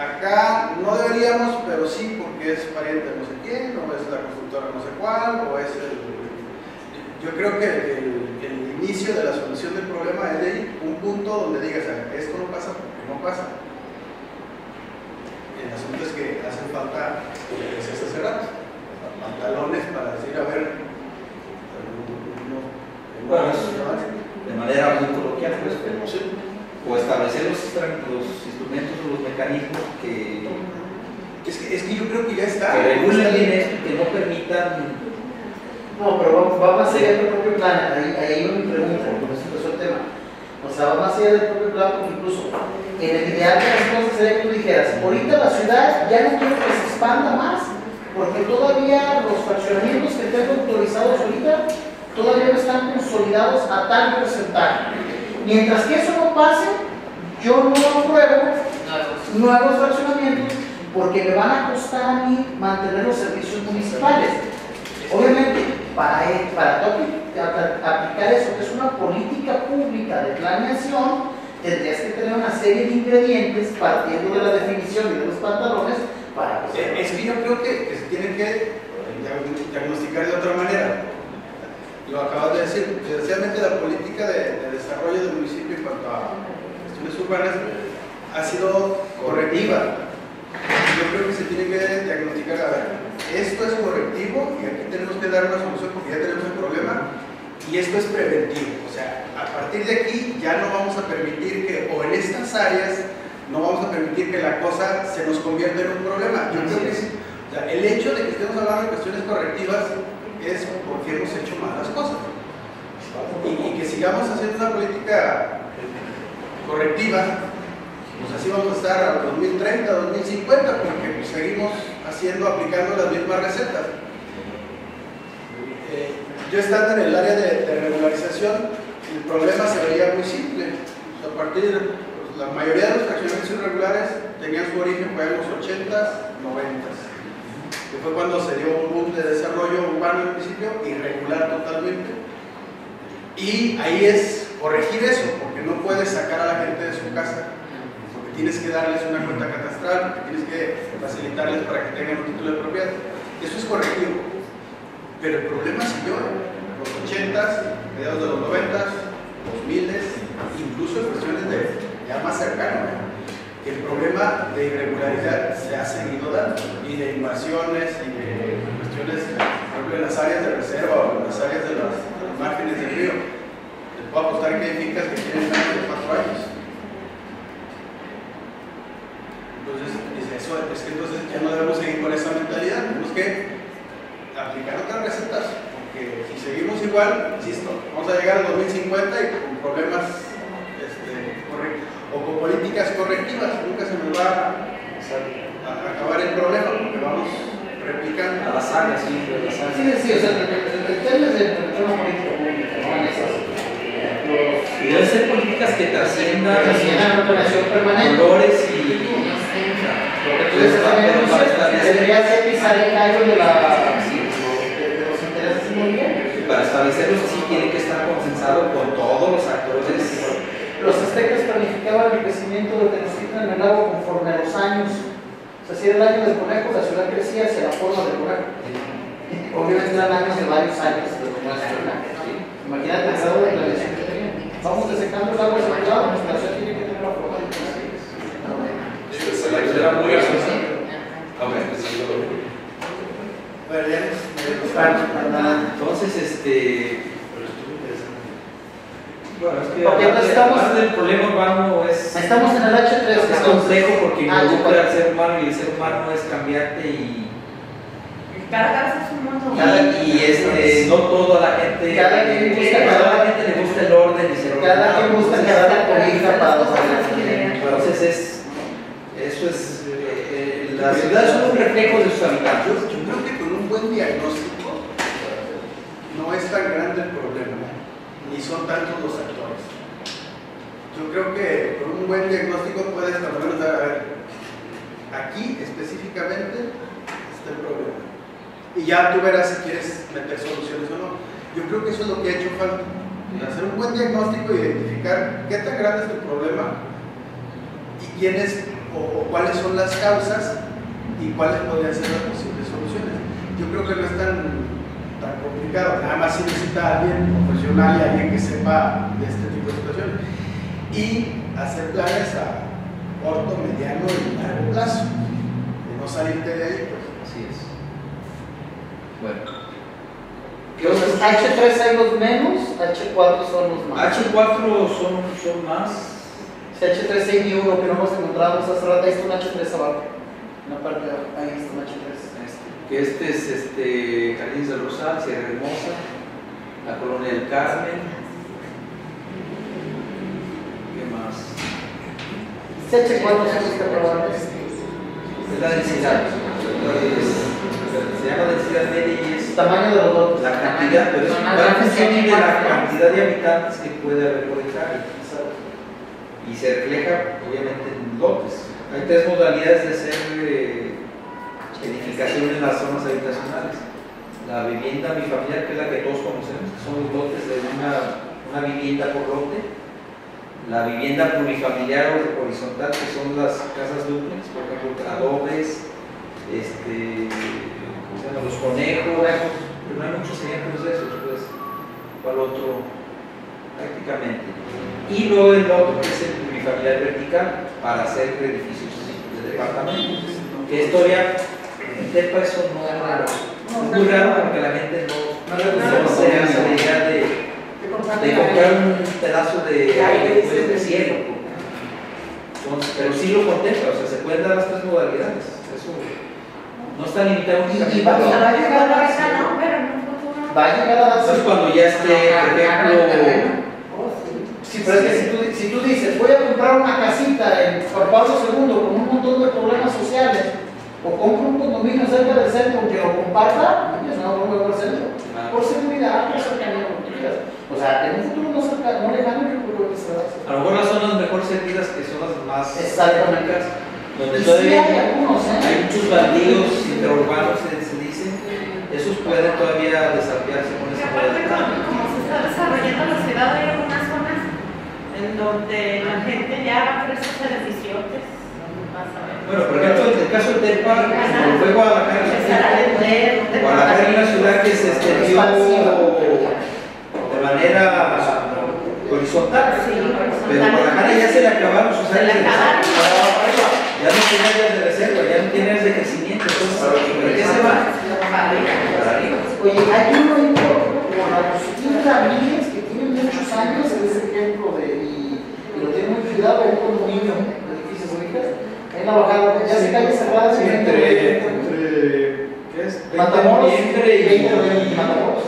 Acá no deberíamos, pero sí, porque es pariente de no sé quién, o es la constructora no sé cuál, o es el... Yo creo que el, el inicio de la solución del problema es de ahí, un punto donde digas, a ver, esto no pasa porque no pasa. El asunto es que hacen falta, como decías hace rato, pantalones para decir, a ver, Bueno, de manera muy coloquial, pues, pero Sí. O establecer los, instrumentos o los mecanismos que, Es que, es que yo creo que ya está. que regulen bien esto y que no permitan No, pero va, va más allá del propio plan, ahí, ahí yo me pregunto, por eso empezó el tema. O sea, va más allá del propio plan, porque incluso en el ideal de las cosas sería que tú dijeras, ahorita la ciudad ya no quiero que se expanda más, porque todavía los fraccionamientos que tengo autorizados ahorita todavía no están consolidados a tal porcentaje. Mientras que eso no pase, yo no apruebo nuevos fraccionamientos porque me van a costar a mí mantener los servicios municipales. Obviamente, para, e- para aplicar eso, que es una política pública de planeación, tendrías que tener una serie de ingredientes partiendo de la definición y de los pantalones para que Eh, Es que yo creo que, que se tiene que eh, diag- diagnosticar de otra manera. Lo acabas de decir, desgraciadamente la política de, de desarrollo del municipio en cuanto a cuestiones urbanas ha sido correctiva. Yo creo que se tiene que diagnosticar, a ver, esto es correctivo y aquí tenemos que dar una solución porque ya tenemos un problema y esto es preventivo. O sea, a partir de aquí ya no vamos a permitir que, o en estas áreas, no vamos a permitir que la cosa se nos convierta en un problema. Yo creo que sí. O sea, el hecho de que estemos hablando de cuestiones correctivas es porque hemos hecho malas cosas. Y, que sigamos haciendo una política correctiva, pues así vamos a estar a 2030, 2050, porque seguimos haciendo, aplicando las mismas recetas. Eh, yo estando en el área de, regularización, el problema se veía muy simple. A partir de pues, la mayoría de los fraccionamientos irregulares tenían su origen fue en los 80s, 90s, que fue cuando se dio un boom de desarrollo urbano en el municipio, irregular totalmente. Y ahí es corregir eso, porque no puedes sacar a la gente de su casa, porque tienes que darles una cuenta catastral, porque tienes que facilitarles para que tengan un título de propiedad. Eso es correctivo. Pero el problema siguió en los 80s, mediados de los 90s, 2000s, incluso en cuestiones de ya más cercano. El problema de irregularidad se ha seguido dando y de invasiones y de cuestiones, por ejemplo, en las áreas de reserva o en las áreas de las, de los márgenes del río. Les puedo apostar que hay fincas que tienen menos de cuatro años. Entonces, dice eso, es que entonces ya no debemos seguir con esa mentalidad, tenemos que aplicar otras recetas, porque si seguimos igual, insisto, vamos a llegar al 2050 y con problemas este, correctos o con políticas correctivas, nunca se nos va a, a acabar el problema porque vamos replicando. A la saga, sí, a la saga. Sí, sí, o sea, el, el, el tema es de reforma política pública, no esas. Y deben ser políticas que trasciendan colores y. Debería ser pisar el callo de, la, de, de los intereses inmobiliarios. Y para establecerlos así tiene que estar consensado con todos los actores. Los aztecas planificaban el crecimiento de Tenochtitlan en el agua conforme a los años. O sea, si era el año del conejo, la ciudad crecía hacia la forma del conejo. Obviamente eran años de varios años de nuestra Imagínate el grado de planeación que tenían. Vamos desecando el agua el lado, nuestra ciudad tiene que tener la forma del conejo. Era muy así. Bueno, ya nos- Entonces, este. Bueno, es que Porque de- estamos- del problema urbano es, Estamos en el H3. es complejo porque Ah, involucra al H4. ser humano y el ser humano es cambiante y, Cada cabeza es un mundo. y, y, este, no toda la gente, Cada quien busca cada- la gente le gusta el orden y ser Cada quien busca la colija para los Entonces es, eso es, eh, eh, las ciudades son un reflejo de sus Yo, habitantes. yo creo que con un buen diagnóstico no es tan grande el problema, ni son tantos los actores. Yo creo que con un buen diagnóstico puedes lo menos dar, a ver, aquí específicamente está el problema. Y ya tú verás si quieres meter soluciones o no. Yo creo que eso es lo que ha hecho falta. Hacer un buen diagnóstico y identificar qué tan grande es tu problema y quiénes o, o cuáles son las causas y cuáles podrían ser las posibles soluciones. Yo creo que no es tan, tan complicado, nada más si necesita a alguien profesional y alguien que sepa de este tipo de situaciones. Y hacer planes a corto, mediano y largo plazo. De no salirte de ahí, pues. Así es. Bueno. ¿Qué Entonces, otros? H3 hay los menos, H4 son los más. H4 son, son más. Si H3 hay ni uno que no nos encontramos hace rato, ahí está un H3 abajo. En la parte de abajo, ahí está un H3. Este, es este, Jardines del Rosal, Sierra Hermosa, la Colonia del Carmen. ¿Qué más? Si H4 son los aprobaron. Es la densidad. Se llama densidad media y es Tamaño de los la cantidad, pero es función de la cantidad de habitantes que puede haber por hectárea. Y se refleja, obviamente, en lotes. Hay tres modalidades de hacer eh, edificación en las zonas habitacionales. La vivienda bifamiliar, que es la que todos conocemos, que son los lotes de una, una vivienda por lote. La vivienda plurifamiliar o horizontal, que son las casas duplex, por ejemplo, adobes, este, los conejos, pero no hay muchos ejemplos de esos, pues, ¿cuál otro? Prácticamente. Y luego el otro que es el plurifamiliar vertical, para hacer edificios de departamentos. Que ya, en Tepa eso no es raro. Es muy raro porque la gente no, no se hace la idea de, de comprar un pedazo de, de, pues, de cielo. Entonces, pero sí lo contempla, o sea, se pueden dar las tres modalidades. Eso no está limitado únicamente a va a llegar a un darse. cuando ya esté, por ejemplo, Sí, pero es que si tú, si tú dices, voy a comprar una casita en Juan Pablo II con un montón de problemas sociales, o compro un condominio cerca del centro que lo comparta, es una buena por centro. Por seguridad, por cercanía, por quieras. O sea, en un futuro no cerca, no lejano, yo creo que se va a hacer. a lo mejor las zonas mejor servidas que son las más Exactamente. donde Y sí todavía hay algunos, ¿eh? hay muchos baldíos interurbanos, se, se dice, esos pueden todavía desarrollarse con esa aparte, como, como se está desarrollando la ciudad, hay algunas zonas en donde la gente ya va por esos edificios. Bueno, por ejemplo, en el caso de Tepa, como fue Guadalajara, Guadalajara es una ciudad que se extendió de manera horizontal. Pero Guadalajara ya se le acabaron sus áreas de reserva. Ya no tiene áreas de reserva, ya no tiene áreas de crecimiento. Entonces, ¿por qué se va? Para arriba. Oye, hay uno por, por Agustín Ramírez que tiene muchos años, es ejemplo de, y, lo tiene muy cuidado, ahí como niño, edificios ubicas, ahí en la bajada, ya se calle cerrada, Sí, se entre, entre, ¿qué es? Matamoros, Noviembre y- 20 de noviembre, Matamoros.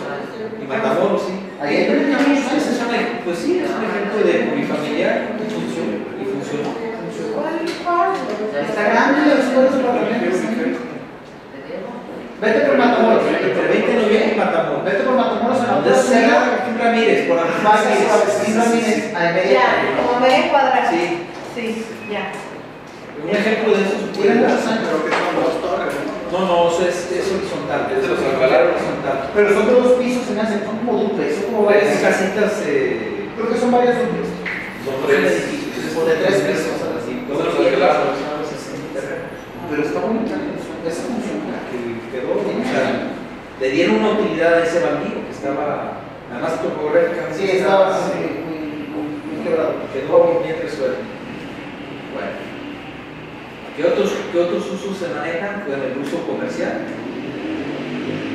Y Matamoros, sí. Ahí hay muchos Ese es pues sí, es un ejemplo de plurifamiliar y funciona. Y funcionó. Está grande apartamentos. Vete por Matamoros. Entre 20 de noviembre y Matamoros. Vete por Matamoros en la Donde Ramírez, por a Ramírez. Ramírez, a media. Ya, como media cuadra. Sí, Sí, ya. Un ejemplo de eso. Tiene muchos años. Creo que son dos torres, ¿no? No, no, eso es, es horizontal. Es de los alcalares. horizontal. Pero son de dos pisos, se me hacen, son como duples, son como Varias casitas eh, Creo que son varias duples. Son tres. edificios. O de tres pisos. Así, Son dos los terreno. Pero está bonita, esa funciona. que quedó, o sea, le dieron una utilidad a ese bandido que estaba, además topográficamente. Sí, estaba sí, muy, muy quebrado. quedó bien resuelto. Bueno, ¿qué otros, ¿qué otros usos se manejan? Bueno, el uso comercial,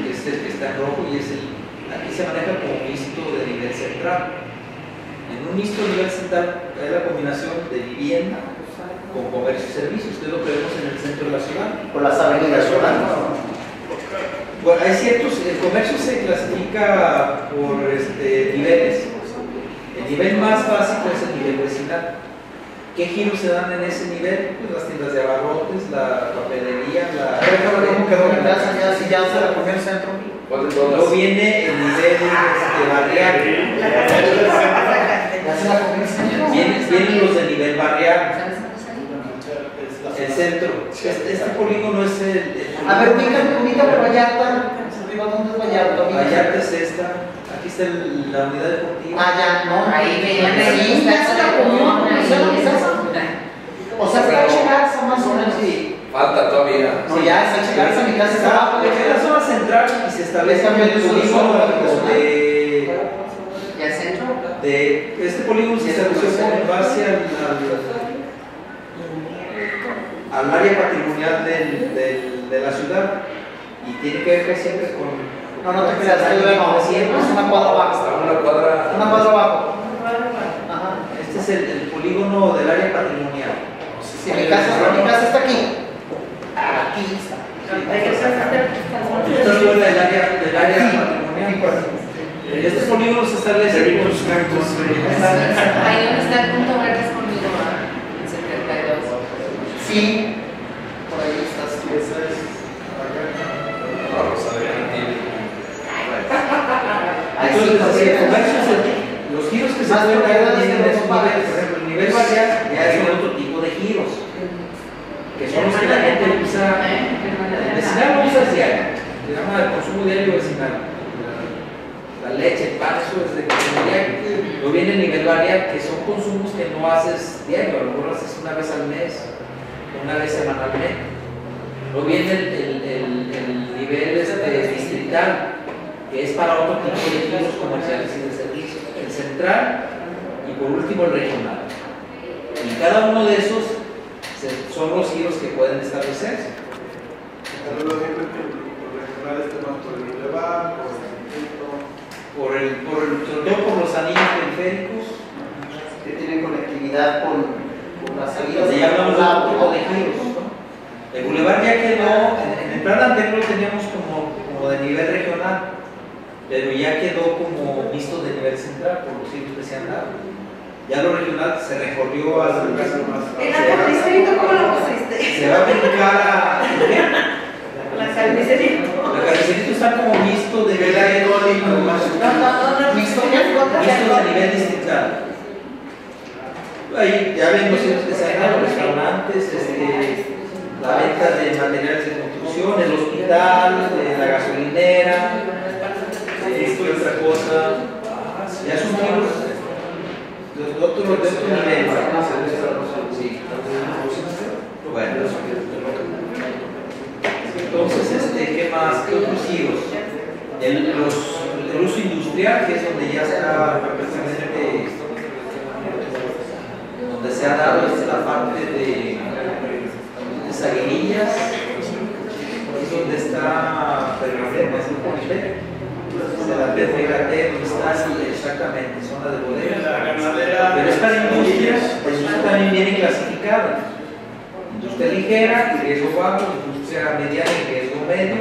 que es el que está en rojo y es el, aquí se maneja como misto de nivel central. En un misto de nivel central hay la combinación de vivienda con comercio y servicios, que es lo que vemos en el centro de la ciudad. Por las avenidas, ¿verdad? Bueno, hay ciertos, el comercio se clasifica por este, niveles. El nivel más básico es el nivel vecinal. ¿Qué giros se dan en ese nivel? Pues las tiendas de abarrotes, la papelería, la... Ver cómo quedó mi casa, ya, si ya se la comió el centro. ¿Cuál de Luego todas? viene el nivel este, barrial. Ya se la comió el centro. Vienen, los de nivel barrial. El centro. Este, este polígono es el... el A ver, ubica, ubica por Vallarta. Arriba, ¿dónde es Vallarta? Vallarta es esta. Está el- la unidad deportiva. Ah, ya, no. Ahí veían ya la ahí. ¿Ya lo quizás? O sea, está hecha Garza más o menos. Sí. Falta todavía. No, ya está hecha Garza, mi casa está Está abajo. en la zona central y se establece Está el polígono de, ¿Y al centro? de este polígono se estableció en base al, al, área patrimonial de la ciudad y tiene que ver siempre con No, no te creas, ahí no, es una cuadra abajo. Hasta una cuadra. Una cuadra abajo. Ajá. este es el, el polígono del área patrimonial Si mi casa, mi casa está aquí. Aquí está. está fuera del área del área patrimonial este polígono se establece Servicios campos, Ahí donde está el punto verde escondido, ¿verdad? En 72. Sí. Por ahí estás tú. No, Rosario tiene. Ahí sí, Entonces, se- los giros que se pueden dar tienen esos los niveles. Por ejemplo, el nivel varial ya es otro tipo de giros, que son los que la gente usa. El vecinal lo usa diario, se llama el consumo diario vecinal. La leche, el pan, eso es de consumo diario. Luego viene el nivel varial, que son consumos que no haces diario, a lo mejor haces una vez al mes, una vez semanalmente. Luego viene el, el- el- el nivel este, distrital, que es para otro tipo de giros comerciales y de servicios. El central y por último el regional. Y cada uno de esos son los giros que pueden establecerse. Pero lo que por el bulevar, por el circuito. Por el, por el, sobre todo por los anillos periféricos, Que tienen conectividad con, con las salidas de ya hablamos tipo de giros. ¿no? El bulevar ya quedó, en, en el plan anterior lo teníamos como, como de nivel regional, pero ya quedó como visto de nivel central por los giros que se han dado. Ya lo regional se recorrió al ¿En la carnicería cómo lo pusiste? se va a brincar a. La carnicería. La carnicerita está como visto de nivel no, visto de nivel distrital. Ahí ya ven los sitios que se han dado, restaurantes, este, la venta de materiales de construcción, el hospital, de la gasolinera, esto y otra cosa. Ya son giros de de otro, de otro nivel. Sí. Bueno. más que otros giros. El, los- el uso industrial, que es donde ya está prácticamente, donde se ha dado es la parte de, de Saguinillas, es donde está un comité. Se la exactamente, zona de bodegas. Pero esta industria, pues esta también viene clasificada. Industria ligera y riesgo bajo, industria mediana y riesgo medio,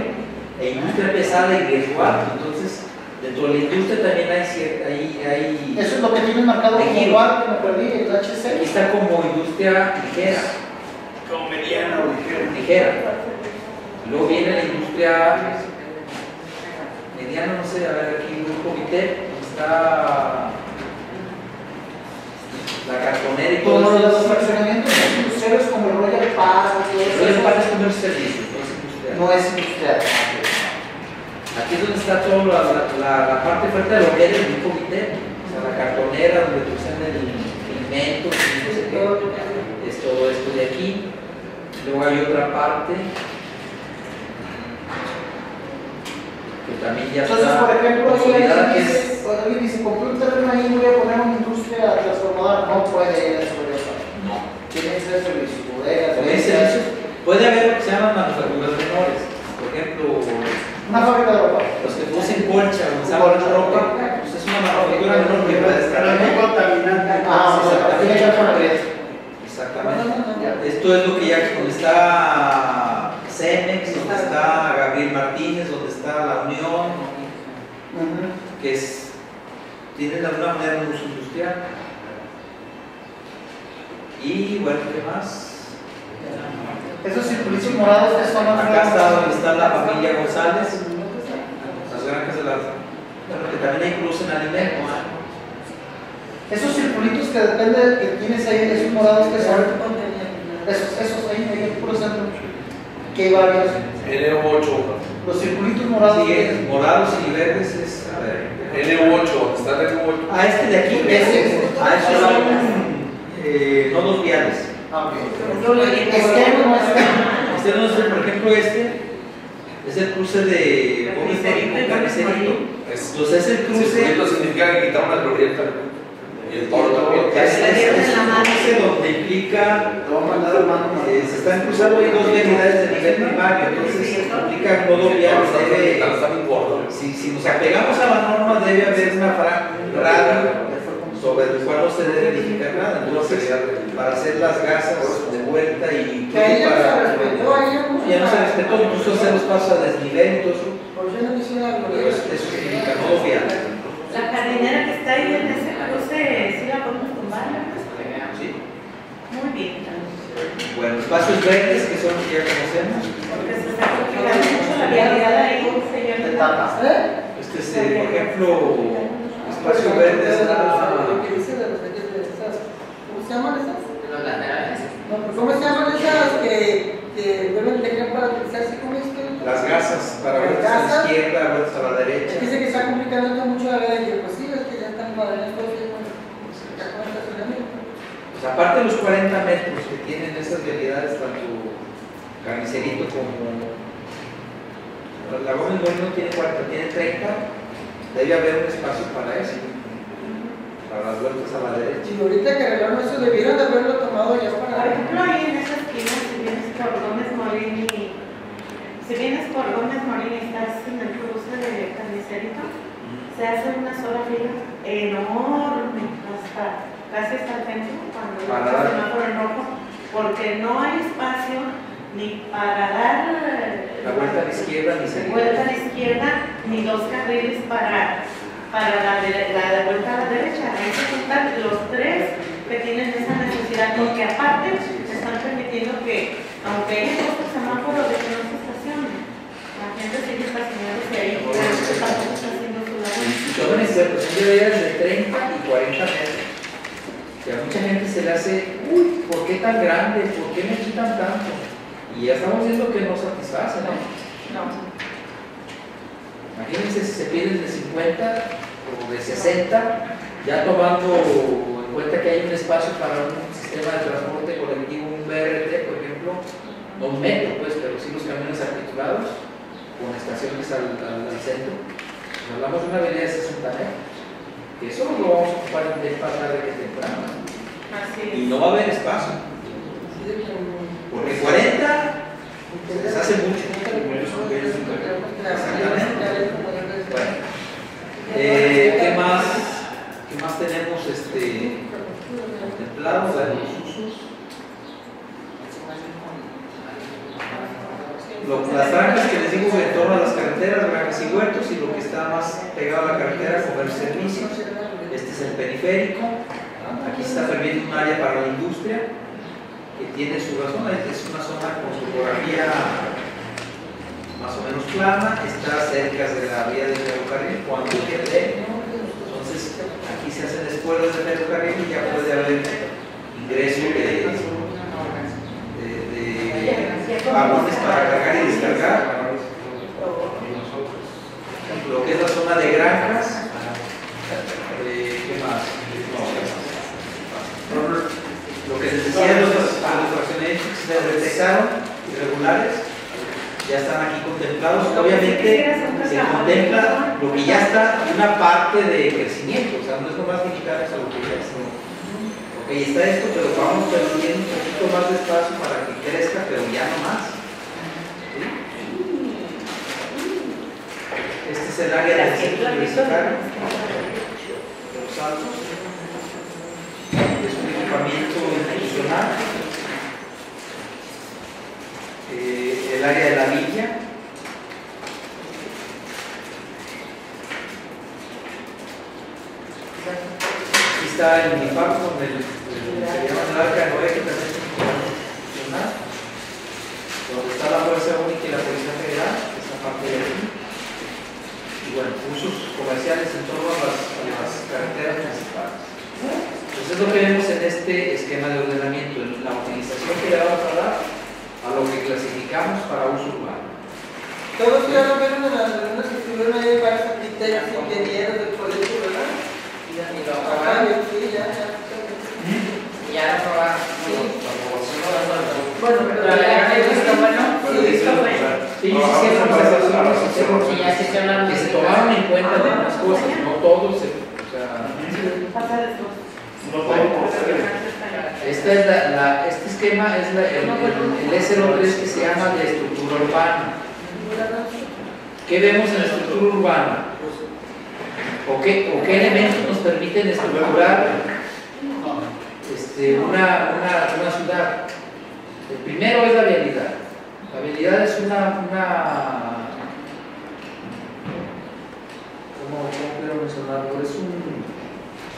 e industria pesada y riesgo alto. Entonces, dentro de la industria también hay cierta, hay, hay, Eso es lo que tiene marcado como igual que me perdí, el aquí HC. está como industria ligera, Como mediana o ligera. ligera. Luego viene la industria mediana, no sé, a ver aquí un comité, está la cartonera y todo Como los fraccionamientos industriales como el Royal y todo Royal eso, Park es comercio y servicio, no es industrial. no es industrial. Aquí es donde está toda la, la, la parte fuerte de lo que es el comité, o sea, la cartonera donde usan el alimentos y no sé qué, es todo esto de aquí. Luego hay otra parte que también ya Entonces, está por ejemplo, si alguien dice, cuando alguien dice, compré un terreno ahí, voy a poner una industria transformadora, no puede ir a sobre eso. no. Tiene que ser servicio, bodegas, También ventas, servicios. Puede haber lo que se llaman manufacturas menores, por ejemplo, una fábrica de ropa. los que producen colcha o ensamblan ropa, pues es una manufactura menor que puede estar Pero ahí. no contaminante. Ah, la red. Exactamente. Esto es lo que ya donde está Cemex, donde está Gabriel Martínez, donde está la Unión, que es tienen de alguna manera un uso industrial. Y bueno, ¿qué más? Esos circulitos morados que son Acá está donde está la familia González, las granjas de la que también hay producen alimentos. Esos circulitos que depende de que tienes ahí, esos morados que son, esos, esos ahí, ahí en el puro centro, que hay varios. N8. Los circulitos morados. Sí, es morados y verdes es, a ver, N8. Está en N8. Ah, este de aquí, Ese. ah, esos son eh, nodos viales. Ah, ok. Externo, Externo, no externo. Este no es, por ejemplo, este es el cruce de Gómez con Entonces es el cruce, Circuito significa que quitaron la glorieta. Y el toro también. es, es- es el cruce donde implica, Te voy a mandar a mano. eh, se están cruzando ahí dos vialidades de nivel primario, entonces Está bien gordo. si, si nos apegamos a la norma, debe haber una franja, sobre el cual no se debe edificar nada. Entonces, para hacer las gasas de vuelta y no se para- ya no se no se respetó, incluso se nos pasa a desnivel y todo eso. Por eso no hicieron la Pero gloria. eso, eso significa nodo vial. La jardinera que está ahí en ese cruce, ¿sí la podemos tumbar? ¿sí? Muy bien. Bueno, espacios verdes, que son los que ya conocemos. Porque se está complicando mucho la vialidad ahí, se De llama. tapas. ¿Eh? Este es, eh, por ejemplo, espacio verde está... Lo que dice de los esas, ¿cómo se llaman esas? Los laterales. No, pero ¿cómo se llaman esas que, que deben tener para utilizarse como esto? Las gasas para vueltas a la izquierda, vueltas a la derecha. Dice que está complicando mucho la vida y que pues sí, es que ya están cuadrando todo eso, bueno, ya con el estacionamiento. Pues aparte de los 40 metros que tienen esas vialidades, tanto carnicerito como la Gómez Molino tiene 40, tiene 30, debe haber un espacio para eso, para las vueltas a la derecha. Y ahorita que arreglaron eso, debieron de haberlo tomado ya Por para... ejemplo, ahí en esa esquina, si vienes por Gómez Morín y... Si vienes por Gómez Morín y estás en el cruce de Carnicerito, se hace una sola fila enorme, hasta casi hasta el centro, cuando el semáforo en rojo, porque no hay espacio ni para dar La vuelta a la izquierda ni se vuelta a la izquierda, ni dos carriles para, para la, de- la de vuelta a la derecha. Hay que juntar los tres que tienen esa necesidad, porque aparte están permitiendo que, aunque hay otro semáforo de que no se estacione, la gente sigue estacionándose ahí, pero tampoco está haciendo su labor. Y tomen en cuenta, son vialidades de 30 y 40 metros. Que a mucha gente se le hace, uy, ¿por qué tan grande? ¿Por qué me quitan tanto? Y ya estamos viendo que no satisface, ¿no? No. Imagínense si se piden de 50 o de 60, ya tomando en cuenta que hay un espacio para un sistema de transporte colectivo, un BRT, por ejemplo, no metro, pues, pero sí los camiones articulados, con estaciones al, al- al centro. Si hablamos de una avenida de 60 metros, eso lo vamos a ocupar en tarde que temprano. Así Y es. no va a haber espacio, porque 40 se les hace mucho. Bueno, eh, ¿qué más? ¿Qué más tenemos este, contemplado de los usos? Las franjas que les digo en torno a las carreteras, granjas y huertos, y lo que está más pegado a la carretera, comercio y servicios. Este es el periférico. Aquí se está permitiendo un área para la industria que tiene su razón. Es una zona con topografía más o menos plana, está cerca de la vía del ferrocarril. Cuando quede, entonces aquí se hacen escuelas de ferrocarril y ya puede haber ingreso de vagones para cargar y descargar. Lo que es la zona de granjas. Eh, ¿Qué más? No, lo que les decía de los fraccionamientos se detectaron irregulares ya están aquí contemplados. Obviamente se contempla lo que ya está una parte de crecimiento, o sea, no es nomás limitarnos a lo que. Ok, está esto, pero vamos permitiendo un poquito más de espacio para que crezca, pero ya no más. Este es el área del centro universitario los altos. Es un equipamiento institucional. Eh, el área de la villa. Está con el, el- se llama el arca de Noé, que también es institucional. Donde está la Fuerza Única y la Policía Federal, esta parte de aquí. Y bueno, usos comerciales en a las, las carreteras principales. Entonces es lo que vemos en este esquema de ordenamiento, en la utilización que le vamos a dar a lo que clasificamos para uso urbano. Todos ya lo vieron en las reuniones que tuvieron ahí varios arquitectos, ingenieros del colegio, Bueno, pero. Sí. Sí, sí, sí, ya se que se tomaron en cuenta algunas cosas, no todos, o sea. No. Esta es la, la- este esquema es la- el, el, el S03 que se llama de estructura urbana. ¿Qué vemos en la estructura urbana? ¿O qué, elementos nos permiten estructurar este, una, ciudad? El primero es la vialidad. La vialidad es una, una ¿cómo, quiero mencionarlo? Es un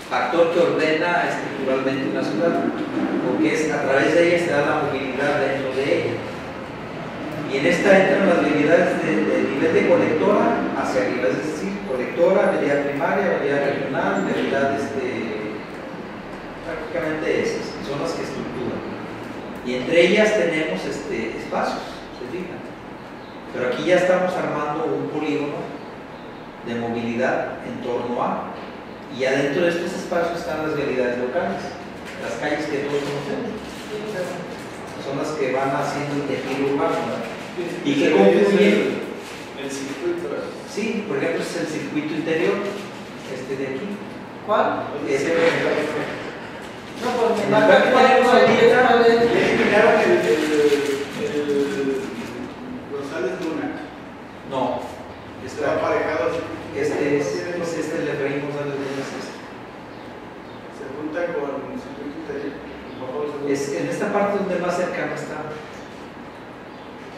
factor que ordena estructuralmente una ciudad, porque es a través de ella se da la movilidad dentro de ella. Y en esta entran las vialidades de, de nivel de colectora hacia arriba, es decir, colectora, vialidad primaria, vialidad regional, vialidad este, prácticamente esas, son las que estructuran. Y entre ellas tenemos este, espacios, se fijan. Pero aquí ya estamos armando un polígono de movilidad en torno a y adentro de estos espacios están las vialidades locales, las calles que todos conocemos. Son las que van haciendo el tejido urbano. Y que confluyen. El circuito. Sí, por ejemplo, es el circuito interior, este de aquí. ¿Cuál? Ese, No, pues me el que tenemos es, cuál es. Ya eliminaron el, el, el González Luna. no, Está aparejado este es, es este el de Efraín González Luna, es este. Se junta con el circuito interior. Es en esta parte donde más cercano está,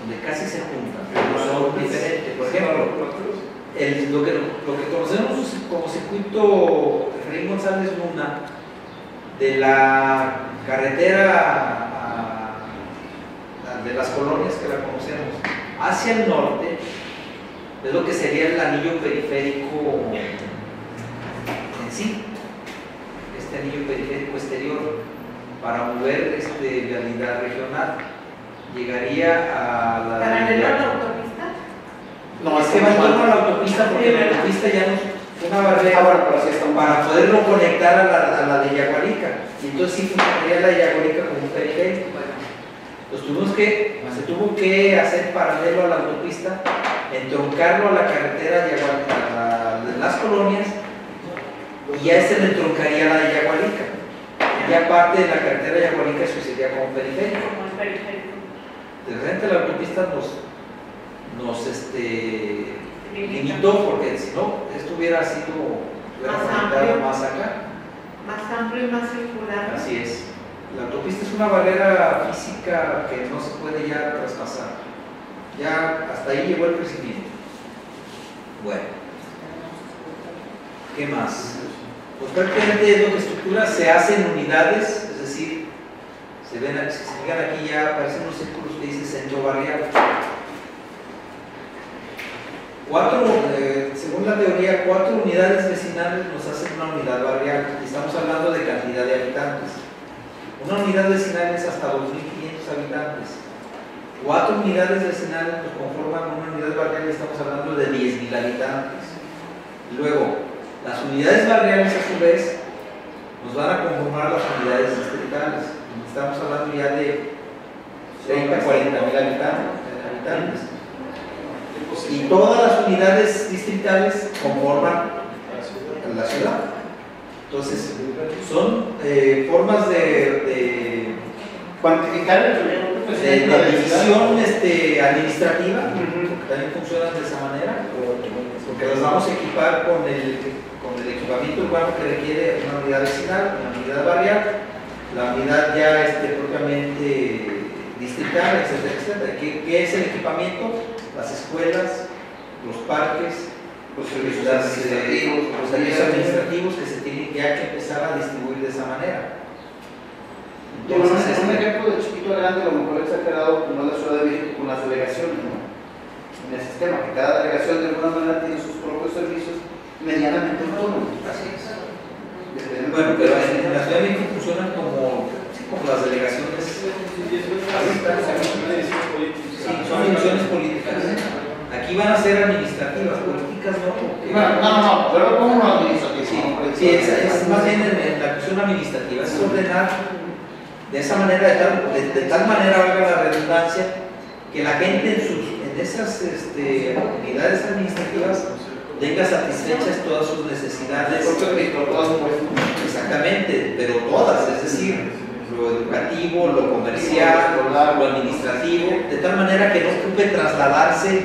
donde casi se juntan, pero son diferentes. Por ejemplo, el- lo, que, lo que conocemos como circuito Efraín González Luna, de la carretera a- a- de las colonias que la conocemos, hacia el norte, es lo que sería el anillo periférico en sí, este anillo periférico exterior, para mover este, vialidad regional. Llegaría a la... ¿Paralelo a la autopista? No, es que va en torno a la autopista porque la autopista ya no una barrera Ah, un para poderlo conectar a la, a la de Yaguarica. Y entonces sí funcionaría la de Yaguarica como un periférico. Entonces tuvimos que, se tuvo que hacer paralelo a la autopista entroncarlo a la carretera Yagual- a la- de las colonias y ya ese le entroncaría la de Yagualica. Ya parte de la carretera Yagualica eso sería como periférico. Como el periférico. De repente la autopista nos, nos este, limitó porque si no, esto hubiera sido hubiera Más amplio. más acá. Más amplio y más circular. Así es. La autopista es una barrera física que no se puede ya traspasar. Ya hasta ahí llegó el crecimiento. Bueno. ¿Qué más? Pues prácticamente es lo que estructura se hace en unidades, es decir, se ven, si se fijan aquí ya aparecen unos círculos que dicen centro barrial. Cuatro, eh, según la teoría, cuatro unidades vecinales nos hacen una unidad barrial. Estamos hablando de cantidad de habitantes. Una unidad vecinal es hasta 2.500 habitantes. Cuatro unidades vecinales nos conforman una unidad barrial y estamos hablando de 10.000 habitantes. Luego, las unidades barriales a su vez nos van a conformar las unidades distritales. Estamos hablando ya de 30, 40 mil habitantes. Y todas las unidades distritales conforman la ciudad. Entonces, son eh, formas de, de, Cuantificar de- de división este, administrativa, porque también funcionan de esa manera, porque las vamos a equipar con el, con el equipamiento urbano que requiere una unidad vecinal, una unidad barrial, la unidad ya este, propiamente distrital, etcétera, etcétera. ¿Qué, qué es el equipamiento? Las escuelas, los parques, Los servicios las, administrativos, los servicios administrativos que se tienen ya que empezar a distribuir de esa manera. Bueno, un, Entonces, un este, ejemplo de chiquito a grande, a lo mejor exagerado, como es la Ciudad de México con las delegaciones, ¿no? En el sistema, que cada delegación de alguna manera tiene sus propios servicios medianamente autónomos. así es. Bueno, pero en, en la Ciudad de México funcionan como, sí, como las delegaciones. Sí, son funciones políticas. Aquí van a ser administrativas, políticas no. Bueno, no, no, no, pero como un administrativo. Sí, ¿no? sí, es, es más bien en, la cuestión administrativa, es ordenar de esa manera, de tal, de, de tal manera, valga la redundancia, que la gente en, sus, en esas este, unidades administrativas tenga satisfechas todas sus necesidades. Exactamente, pero todas, es decir, lo educativo, lo comercial, lo administrativo, de tal manera que no ocupe trasladarse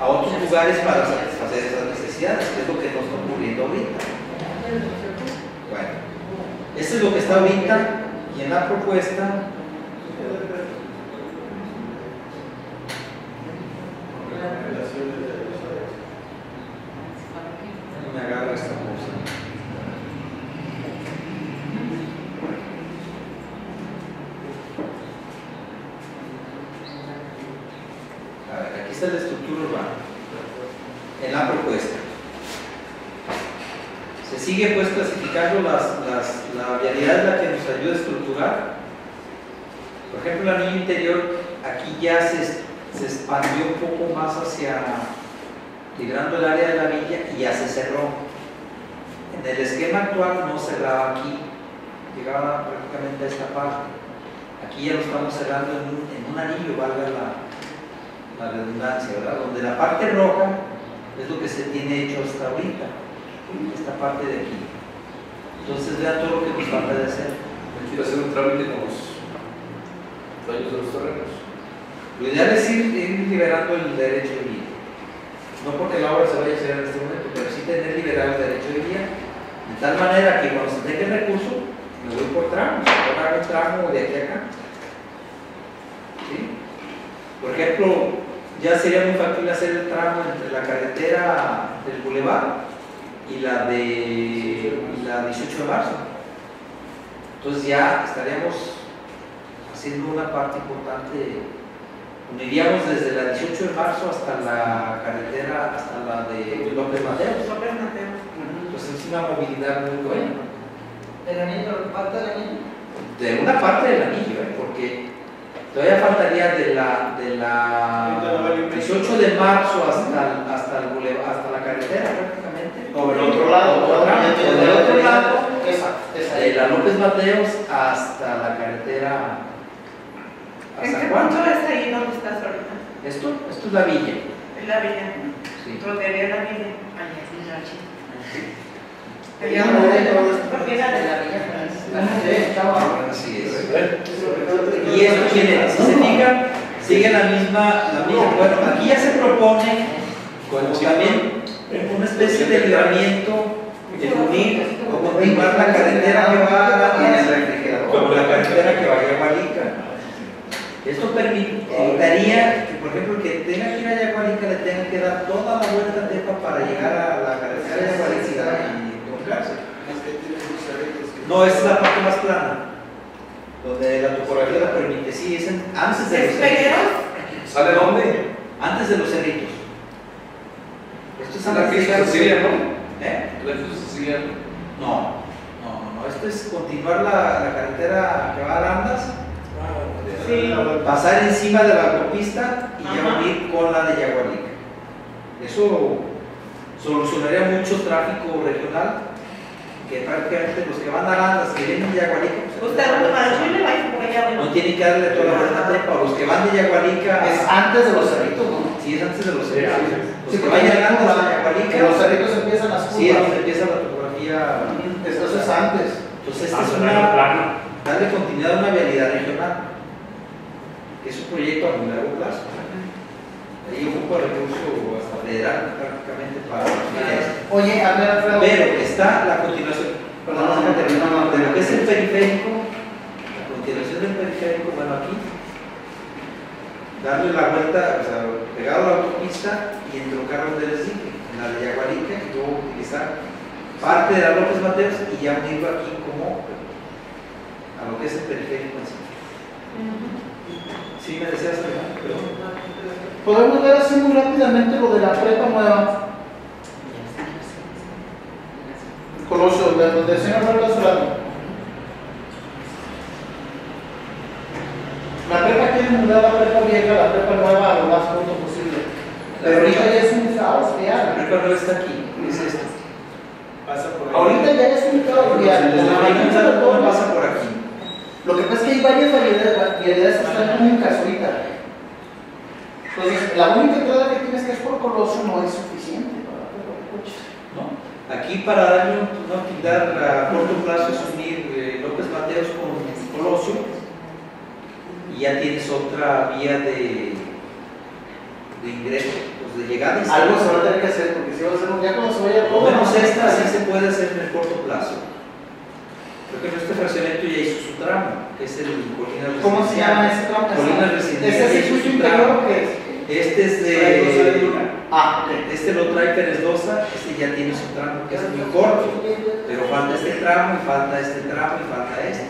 a otros lugares para satisfacer esas necesidades, que es lo que nos está ocurriendo ahorita. Bueno, eso es lo que está ahorita y en la propuesta. No me agarra esta cosa. A ver, aquí está la estructura urbana en la propuesta. Se sigue pues clasificando las, la vialidad es la que nos ayuda a estructurar. Por ejemplo, el anillo interior aquí ya se, se expandió un poco más hacia, librando el área de la villa y ya se cerró. En el esquema actual no cerraba aquí, llegaba prácticamente a esta parte. Aquí ya lo estamos cerrando en un, en un anillo, valga la, la redundancia, ¿verdad? Donde la parte roja es lo que se tiene hecho hasta ahorita, esta parte de aquí. Entonces vean todo lo que nos falta de hacer. Quiero hacer un trámite con los dueños de los terrenos. Lo ideal es ir, ir liberando el derecho de vía. No porque la obra se vaya a hacer en este momento, pero sí tener liberado el derecho de vía, de tal manera que cuando se tenga el recurso, me voy por tramos, voy a un tramo de aquí a acá. ¿Sí? Por ejemplo, ya sería muy fácil hacer el tramo entre la carretera del Boulevard y la de y la 18 de marzo. Entonces ya estaríamos haciendo una parte importante uniríamos desde la 18 de marzo hasta la carretera, hasta la de López Mateos. López. Entonces es una movilidad muy buena. ¿El anillo? ¿Falta el anillo? De una parte del anillo, ¿eh? porque todavía faltaría de la, de la 18 de marzo hasta, hasta, el boulevard- hasta la carretera prácticamente. O del otro lado, O del otro lado, Esa, esa. de la López Mateos hasta la carretera ¿En qué punto es ahí donde estás ahorita? Esto, esto es la villa. la villa. Sí. Rodearía la villa. Allá no, no, ya, no, no, propiedad de la villa. Así es. Y esto tiene, si se fijan, sigue la misma, la misma, bueno, aquí ya se propone como también una especie de libramiento de unir o continuar la carretera que va a como la carretera que vaya a Yagualica. Esto permit- evitaría que, por ejemplo, el que tenga que ir a Yagualica le tenga que dar toda la vuelta Tepa para llegar a la carretera de Yagualica y encontrarse. No, esa es la parte más plana, donde la topografía lo permite. Sí, es en- antes de los ¿Es peguero? ¿Sale dónde? Antes de los cerritos. Esto es la antes de que llegar a los Sicilia, cerritos. ¿no? ¿Eh? La que Sicilia. No, no, no, no. Esto es continuar la, la carretera que va a Arandas, Sí. pasar encima de la autopista y ya Ajá. unir con la de Yagualica. Eso solucionaría mucho tráfico regional, que prácticamente los que van a Arandas, que vienen de Yagualica, pues, Usted, bueno, para Chile va a ir por allá, no tienen que darle toda la vuelta a Tepa, los que van de Yagualica, Es antes de los cerritos, ¿no? sí, es antes de los Sí, cerritos. antes. Los Sí, que hay llegando a Yagualica, que los cerritos empiezan las sí, es donde curvas. empieza la topografía. Eso es antes. Entonces, esta Ah, es se da el una, darle continuidad a una vialidad regional. Es un proyecto a muy largo plazo. Ahí ocupa recurso hasta federal prácticamente para esto. Oye, a ver, Alfredo. Pero está la continuación, perdón, No, no, no, no, de lo que es el periférico, la continuación del periférico, bueno, aquí, darle la vuelta, o sea, pegado a la autopista y entroncar donde les dije, en la de Yaguarica, y luego utilizar parte de la López Mateos y ya unirlo aquí como a lo que es el periférico en sí. Sí, me deseas perdón. Podemos ver así muy rápidamente lo de la prepa nueva. Colosio, de donde el señor hablando. La prepa quiere mudar la prepa vieja la prepa nueva a lo más pronto posible. Pero ahorita ya es un caos La real. prepa no está aquí, es esto. Pasa por ahí. Ahorita ya es un caos real. La la mayoría de mañana todo no pasa por aquí. Lo que pasa es que hay varias variedades, variedades que están únicas ahorita. Entonces, la única entrada que tienes que es por Colosio no es suficiente para los coches. ¿no? Aquí para darle un- una utilidad a corto plazo es unir eh, López Mateos con Colosio y ya tienes otra vía de, de ingreso, pues de llegada Algo se va a tener que hacer, porque si va a ser un día cuando se vaya todo. Por lo menos no, esta sí se puede hacer en el corto plazo. Creo que este fraccionamiento ya hizo su tramo, que es el Colinas ¿Cómo se llama ese tramo? Colinas Residencial. ¿Ese es el interior qué es? Este es de. Ah. Este lo trae Pérez Dosa, este ya tiene su tramo que es muy corto, pero falta este tramo y falta este tramo y falta este.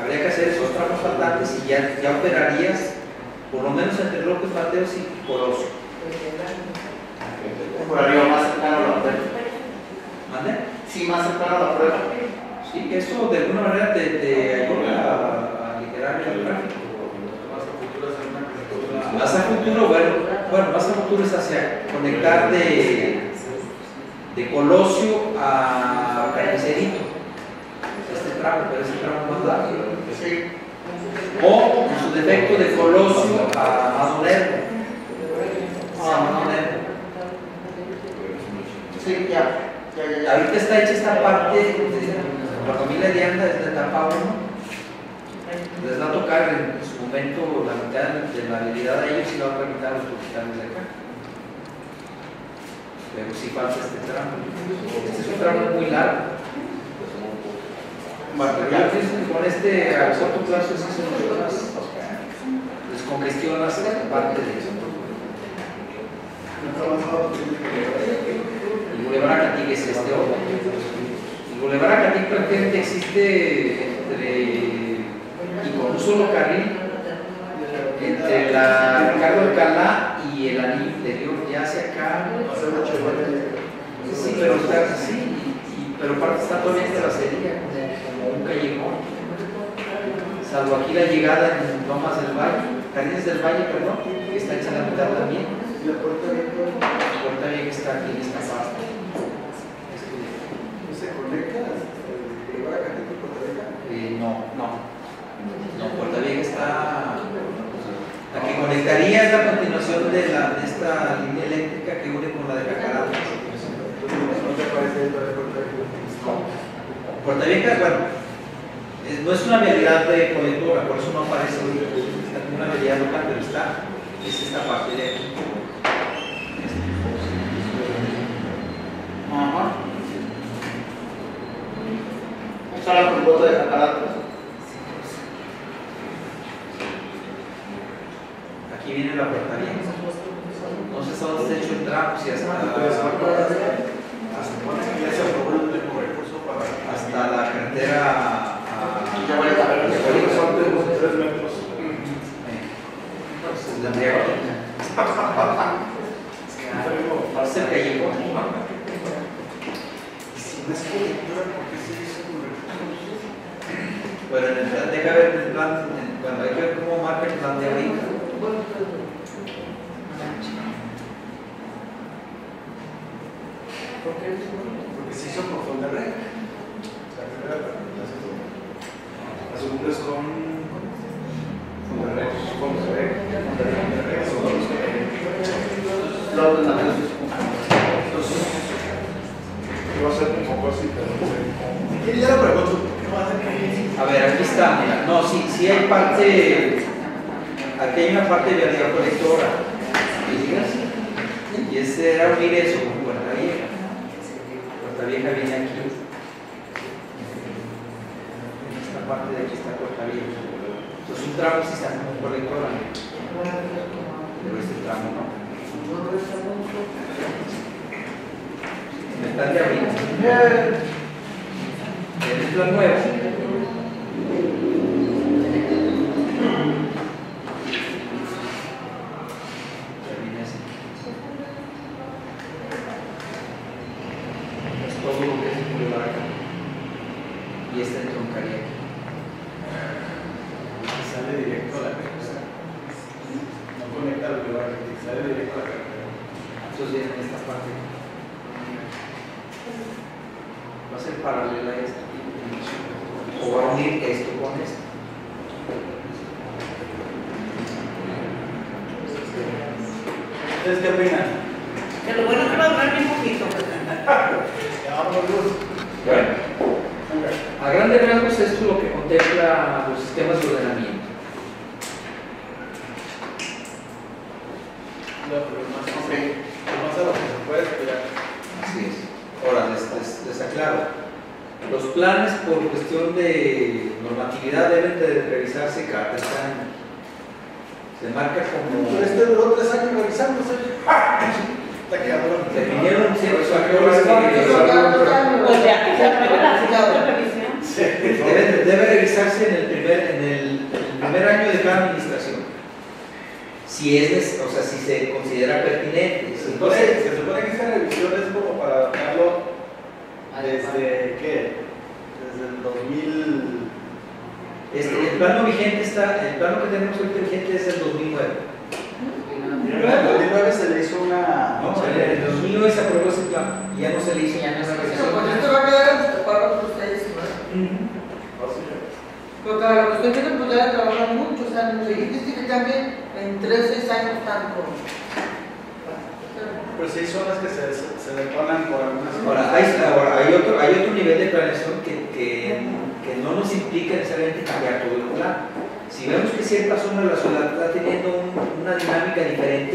Habría que hacer esos tramos faltantes y ya, ya operarías por lo menos entre López Mateos y Colosio. Por arriba, más cercano a la prueba. ¿Mande? Sí, más cercano a la prueba. Sí, eso de alguna manera te, te ayuda a, a aligerar el tráfico. Más a futuro bueno, bueno, más a futuro es hacia conectar de, de Colosio a Carnicerito. Este tramo, pero ese tramo más largo. O en su defecto de Colosio a Madonero. A Madonero. Sí, ya. Ya, ya, ya. Ahorita está hecha esta parte de la familia de Anda, es la etapa 1. Les va a tocar en su momento la mitad de la habilidad a ellos y la otra mitad a los hospitales de acá. Pero sí falta este tramo. Este es un tramo muy largo. Con este a corto plazo sí solucionas, descongestionas parte de eso. El Boulevard Acatic es este otro. El Boulevard Acatic prácticamente existe entre, y con un solo carril, entre la Ricardo Alcalá y el anillo interior, ya hacia acá. Sí, pero está así, y- y- pero parte está todavía en terracería, como un callejón. Salvo aquí la llegada en Lomas del Valle, Jardines del Valle, perdón, que está hecha la mitad también. La puerta vieja está aquí en esta parte. Este, ¿No se conecta? línea eléctrica que une con la de Cacarata. ¿No te parece de Puerto Vieja? Puerto Vieja, bueno, eh, no es una vialidad de colectora, por eso no aparece una vialidad local, pero está, es esta parte de aquí. Ajá. Esta es la de Cacarata.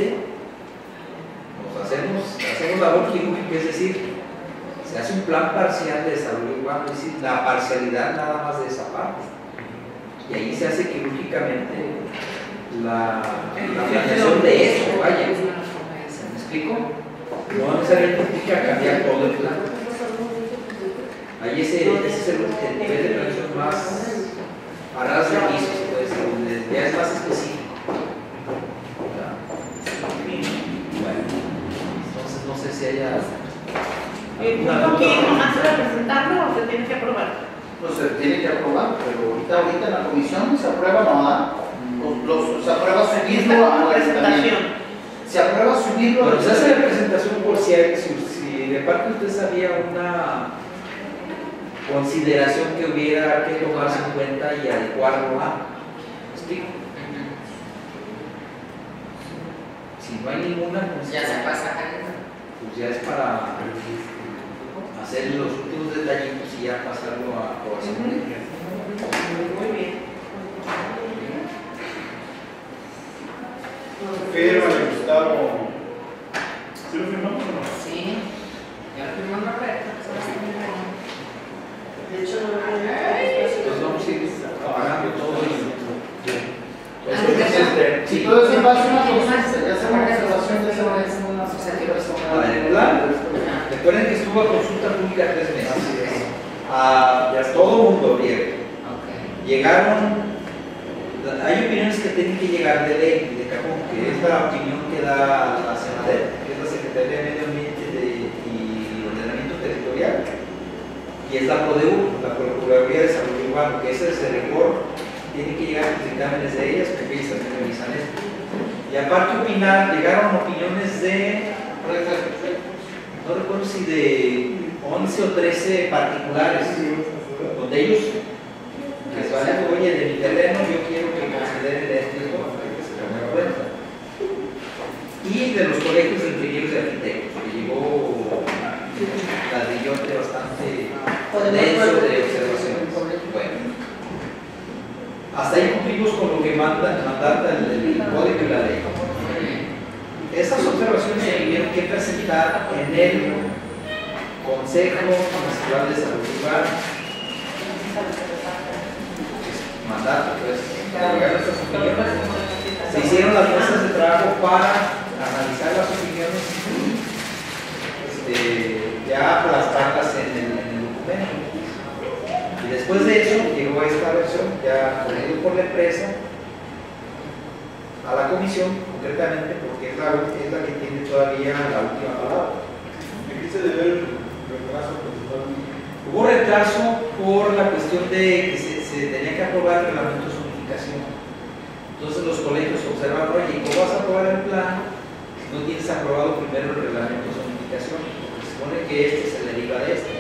nos hacemos, hacemos labor quirúrgica, es decir, se hace un plan parcial de salud igual es decir, la parcialidad nada más de esa parte. Y ahí se hace quirúrgicamente la, planeación de eso, vaya. ¿Me explico? No necesariamente implica cambiar todo el plan. Ahí ese, ese es el nivel de planeación más a ras de donde ya es más específico. si haya. ¿El punto que nomás representarlo o se tiene que aprobar? Pues se tiene que aprobar, pero ahorita, ahorita en la comisión se aprueba nada. Mm. Los, se aprueba subirlo a la presentación. Se aprueba subirlo a la se hace la presentación por si, hay, si, si de parte usted sabía una consideración que hubiera que tomarse en cuenta y adecuarlo a. Ah, ¿Explico? Si no hay ninguna. Pues ya se pasa, ya es para hacer los últimos detallitos y ya pasarlo a aprobación. Muy bien. Fírmale, Gustavo. ¿Sí lo firmamos o no? Sí. Ya lo firmó Roberto. De hecho, no me Entonces vamos a ir apagando todo y... Entonces, si todo eso pasa una consulta, ya hacemos una observación, ya hacemos una A ver, el plan, recuerden que estuvo a consulta pública tres meses. A todo mundo abierto. Llegaron, hay opiniones que tienen que llegar de ley, de cajón, que es la opinión que da la Senadera, que es la Secretaría de Medio Ambiente de- y Ordenamiento Territorial, y es la PRODEU, la Procuraduría de Desarrollo Urbano, que ese es el rigor, tienen que llegar los dictámenes de ellas, porque ellas también revisan esto. Y aparte opinar, llegaron opiniones de, no recuerdo si de 11 o 13 particulares, donde ellos les vale, oye, de mi terreno yo quiero que consideren esto y que se tomen cuenta. Y de los colegios de ingenieros y arquitectos, que llegó ladrillote bastante denso de observaciones. Bueno, hasta ahí cumplimos con lo que manda, mandata el, el código y la ley. Estas observaciones se tuvieron que presentar en el Consejo Nacional de Salud Urbana. Mandato, pues. Se hicieron las mesas de trabajo para analizar las opiniones este, ya plasmarlas en el, en el documento. Y después de eso llegó esta versión, ya por la empresa, a la comisión, concretamente, porque es la, es la que tiene todavía la última palabra. ¿A qué se debe el retraso? Hubo retraso por la cuestión de que se, se tenía que aprobar el reglamento de zonificación. Entonces los colegios observan, oye, ¿cómo vas a aprobar el plan si no tienes aprobado primero el reglamento de zonificación? Porque se supone que este se deriva de este.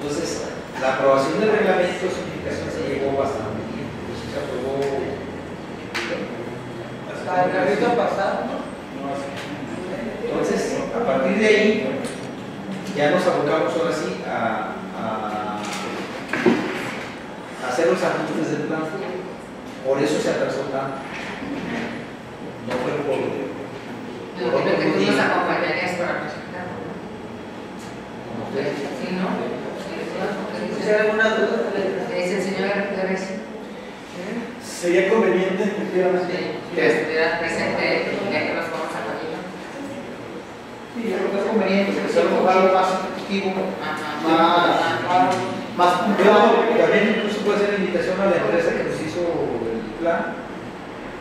Entonces, la aprobación del reglamento de zonificación se llevó bastante tiempo. Entonces se aprobó Hasta el pasado, ¿no? Entonces, a partir de ahí, ya nos abocamos ahora sí a, a- hacer los ajustes del plan. Por eso se atrasó tanto. No fue por, por otro que tú nos acompañarías para presentarlo. Sí, ¿no? Si hay alguna duda, le- Es el señor Pérez. Sería conveniente, efectivamente. Que estuviera presente ya que nos vamos a. Sí, yo creo que es conveniente, porque sea un lugar más efectivo, más, más Yo puntual. también incluso puede ser la invitación a la empresa que nos hizo el plan,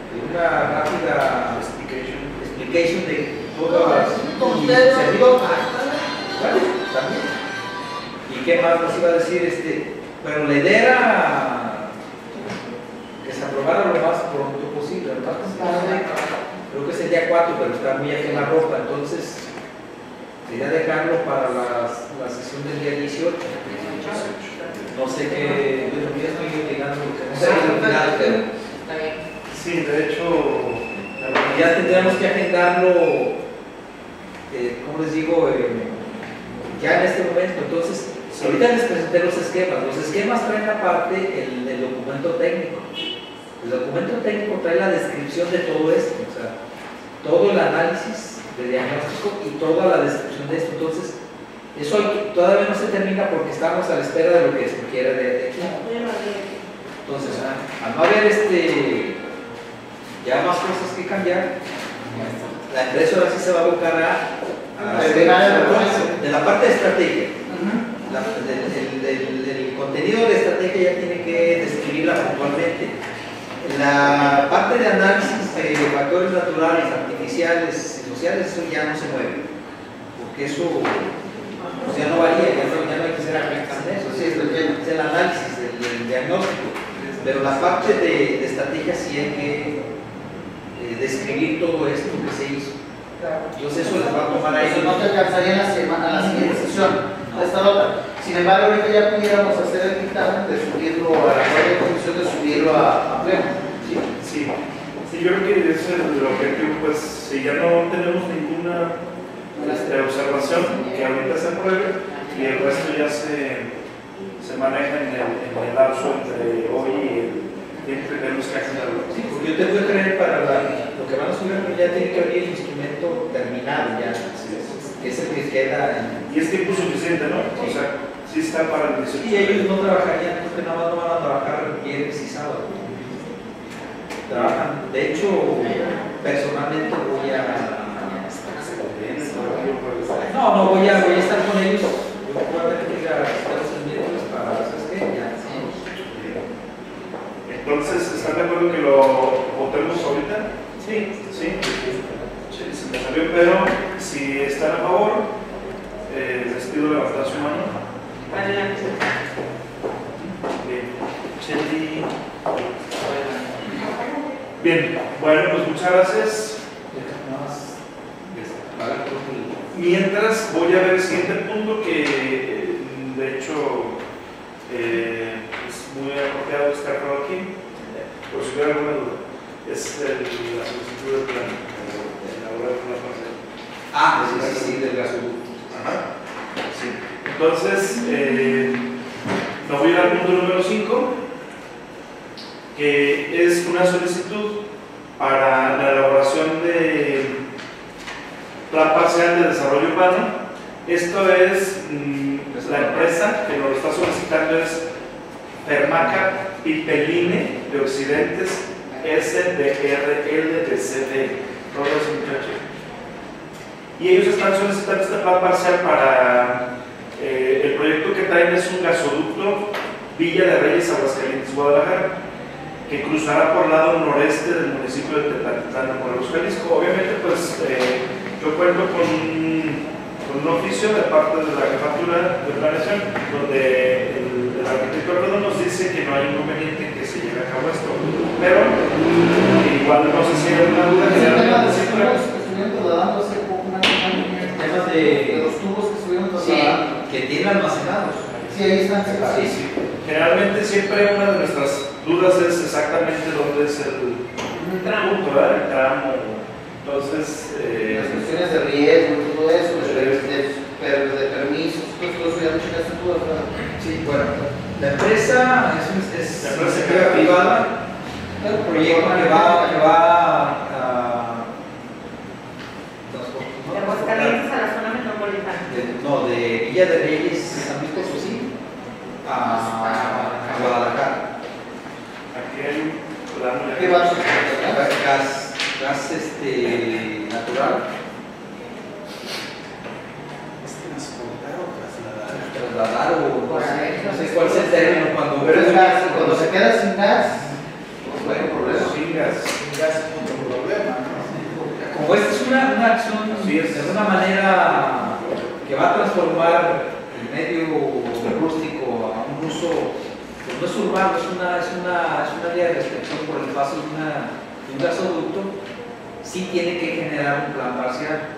de una rápida explication de todas las. Bueno, también. ¿Y qué más nos iba a decir? Este, bueno, la idea era se aprobara lo más pronto posible, lo más posible. Creo que es el día 4, pero está muy la ropa, entonces sería dejarlo para las- la sesión del día 18. No sé qué, yo ya estoy que no sé al final, pero Está bien. Sí, de hecho, ya tendremos que agendarlo, eh, ¿cómo les digo? Eh, ya en este momento. Entonces, ahorita les presenté los esquemas. Los esquemas traen aparte el, el documento técnico. El documento técnico trae la descripción de todo esto, o sea, todo el análisis de diagnóstico y toda la descripción de esto. Entonces, eso todavía no se termina porque estamos a la espera de lo que se requiere de, de aquí. Entonces, al no haber este, ya más cosas que cambiar, la empresa ahora sí se va a abocar a, a de la parte de estrategia. La- del- del- del- del contenido de estrategia ya tiene que describirla puntualmente. La parte de análisis de factores naturales, artificiales y sociales, eso ya no se mueve, porque eso pues, ya no varía, ya no, ya no hay que ser en eso, Sí, es el tema. es el análisis del, del diagnóstico. Pero la parte de, de estrategia sí hay que eh, describir todo esto que se hizo. Entonces eso les va a tomar a Eso ellos. no te alcanzaría la semana, la siguiente sesión, esta nota. Sin embargo, ahorita ya pudiéramos hacer el dictamen de subirlo a la propia comisión, de subirlo a, a pleno. ¿sí? sí, sí, yo creo que ese es el objetivo, pues, si ya no, tenemos ninguna este, observación que ahorita se apruebe y el resto ya se, se maneja en el, en el lapso entre hoy y el tiempo que tenemos que hacer. Sí, porque yo tengo que creer para la- lo que van a subir, pero ya tiene que haber el instrumento terminado ya, es el que queda en... Y es tiempo suficiente, ¿no? O sea, sí está para el 18. Y ellos no trabajarían, creo que nada más no van a trabajar viernes y sábado. Trabajan, de hecho, personalmente voy a... No, no, voy a, voy a estar con ellos. Yo voy a tener que ir a los miércoles para, ¿sabes qué? Ya. Entonces, ¿están de acuerdo que lo votemos ahorita? Sí. Sí. Sí, se me salió, pero si están a favor, eh, les pido levantar su mano. Adelante. Bien. Bueno, pues muchas gracias. Mientras voy a ver el siguiente punto que eh, de hecho eh, es muy apropiado destacarlo aquí, por si hubiera alguna duda. Es el- la solicitud del plan, elaborar el plan parcial. Ah, sí, sí, sí, del gasoducto. Ajá. Sí. Entonces, eh, me voy a ir al punto número 5, que es una solicitud para la elaboración de plan parcial de desarrollo urbano. Esto es mm, la empresa que nos lo está solicitando es Fermaca Pipeline de Occidentes SDRL de CD. Todos muchachos. Y ellos están solicitando este plan parcial para eh, el proyecto que traen es un gasoducto Villa de Reyes, Aguascalientes, Guadalajara, que cruzará por el lado noreste del municipio de Tepatitlán de Morelos, Jalisco. Obviamente, pues eh, yo cuento con, con un oficio de parte de la jefatura de planeación, donde el, arquitecto Alfredo nos dice que no hay inconveniente en que se lleve a cabo esto. Pero igual no si hay alguna duda tema de generalmente los siempre- tubos que estuvieron trasladando hace poco, una campaña, Temas de de... los tubos que estuvieron Sí, trasladando. que tienen almacenados. Sí, ahí están Sí, sí. Generalmente siempre una de nuestras dudas es exactamente dónde es el punto, ¿verdad? El tramo. Entonces, eh, Las cuestiones de riesgo y todo eso, de, de, de- de permisos, todo eso, ya lo checaste tú, ¿verdad? Sí, bueno, la empresa es, es La empresa que- privada, un proyecto que va, que va a De Aguascalientes a la zona metropolitana. de- no, de Villa de Reyes, San Luis Potosí, a, a Guadalajara. aquí hay un plano de. Gas, gas este, natural, ¿Es transportar o trasladar? trasladar o no sé, no sé cuál es el término cuando... Pero es gas, cuando se queda sin gas, pues bueno, problema. Singas. Ya es otro problema, ¿no? Como esta es una, una acción de alguna manera que va a transformar el medio rústico un uso, pues no es urbano, es una, es una, es una área de restricción por el paso de, una, de un gasoducto, sí tiene que generar un plan parcial.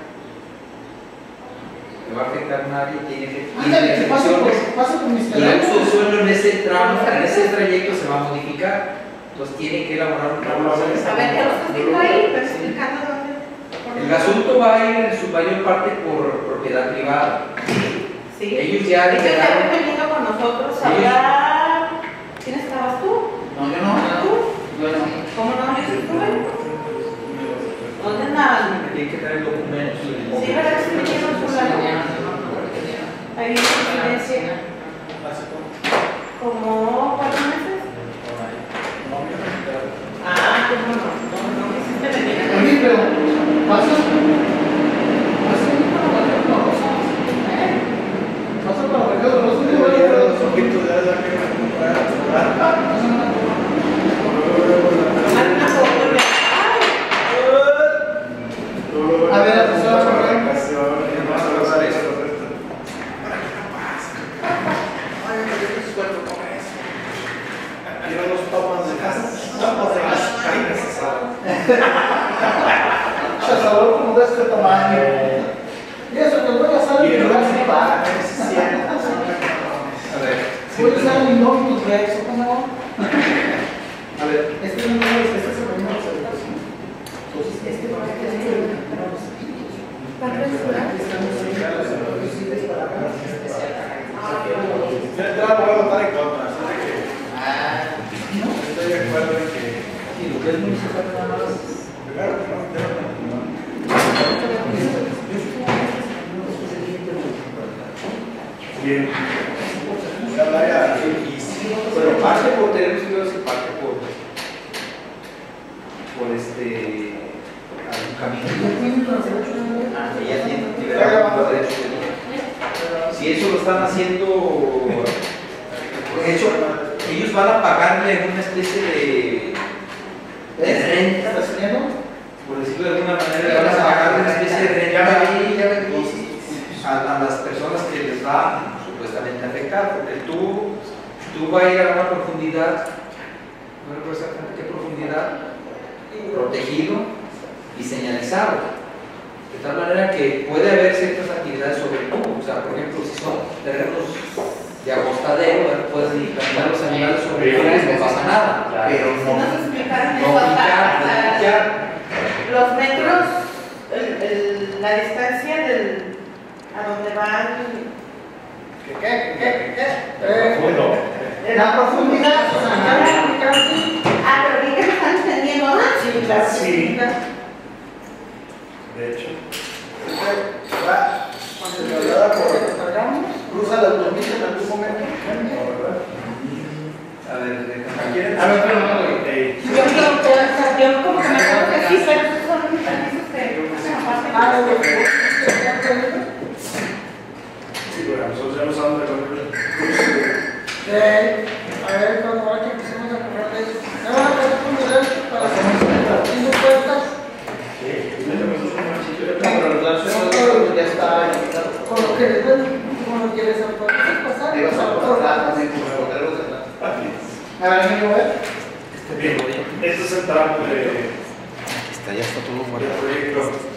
Que va a afectar un área y tiene que tiene pasa pasa mis Y el uso del teléfonos. suelo en ese tramo, en ese trayecto se va a modificar. Entonces tiene que elaborar un plan parcial. A ver, ¿qué nos explica ahí? Pero explicando dónde. El gasoducto va a ir en su mayor parte por propiedad privada. Sí. Ellos ya Ellos con nosotros a hablar. ¿Quién estabas tú? No, yo no. ¿Tú? Yo no. ¿Cómo no? Yo estuve. ¿Dónde andaban? Tiene que traer documentos. Sí, ¿verdad que sí vinieron fulano? Ahí. ¿Hace cuánto? ¿Como cuatro meses? Me. Ah, ¿cómo no? No, no quisiste venir. Oye, pero pasa. Pasa para la. ¿Eh? Pasa para la Rosa. Salud, como Dios que tomar. Y eso que voy a salir, y no vas a Voy a usar mi Nominus Rex, ¿o cómo no? A ver, este es el este es el número de observación. Entonces, este va a quedar en el Yo de entrada voy a votar en contra, de que estoy de acuerdo en que Y lo que es nada más. que no Bien. Bueno, parte por terrenos privados y parte por, por este, algún camino. Ah, los. Si eso lo están haciendo, de hecho, ellos van a pagarle una especie de, de renta, ¿Estás viendo? por decirlo de alguna manera, van a pagarle una especie de renta a las personas que les va supuestamente a afectar, porque tú, tú vas a ir a una profundidad, no recuerdo exactamente qué profundidad, protegido y señalizado. De tal manera que puede haber ciertas actividades sobre tú, o sea, por ejemplo, si son terrenos de agostadero, puedes caminar los animales sobre ellos, no pasa nada, pero no, nos explicaron no los metros, el- el- la distancia del, a donde van, ¿Qué, qué, qué, qué? Eh, La profundidad. Ah, pero vi que me están entendiendo, ¿no? Sí, claro. Sí. De hecho. Va, considerada por Cruza la autopista en algún momento. A ver, déjame. ¿A ver, pero no, eh, Yo, como que me acuerdo que sí, pero son Ah, aparte. lo que- sí, bueno, nosotros ya nos damos de acuerdo. Eh, a ver, cuando va que empecemos a correr de eso. ¿Me van a pasar con derecho para que nos cinco puertas Ya está invitado. con lo que les ven, vas a pasar ver, amigo, ¿eh? Bien, este es el tramo de, Está, ya está todo del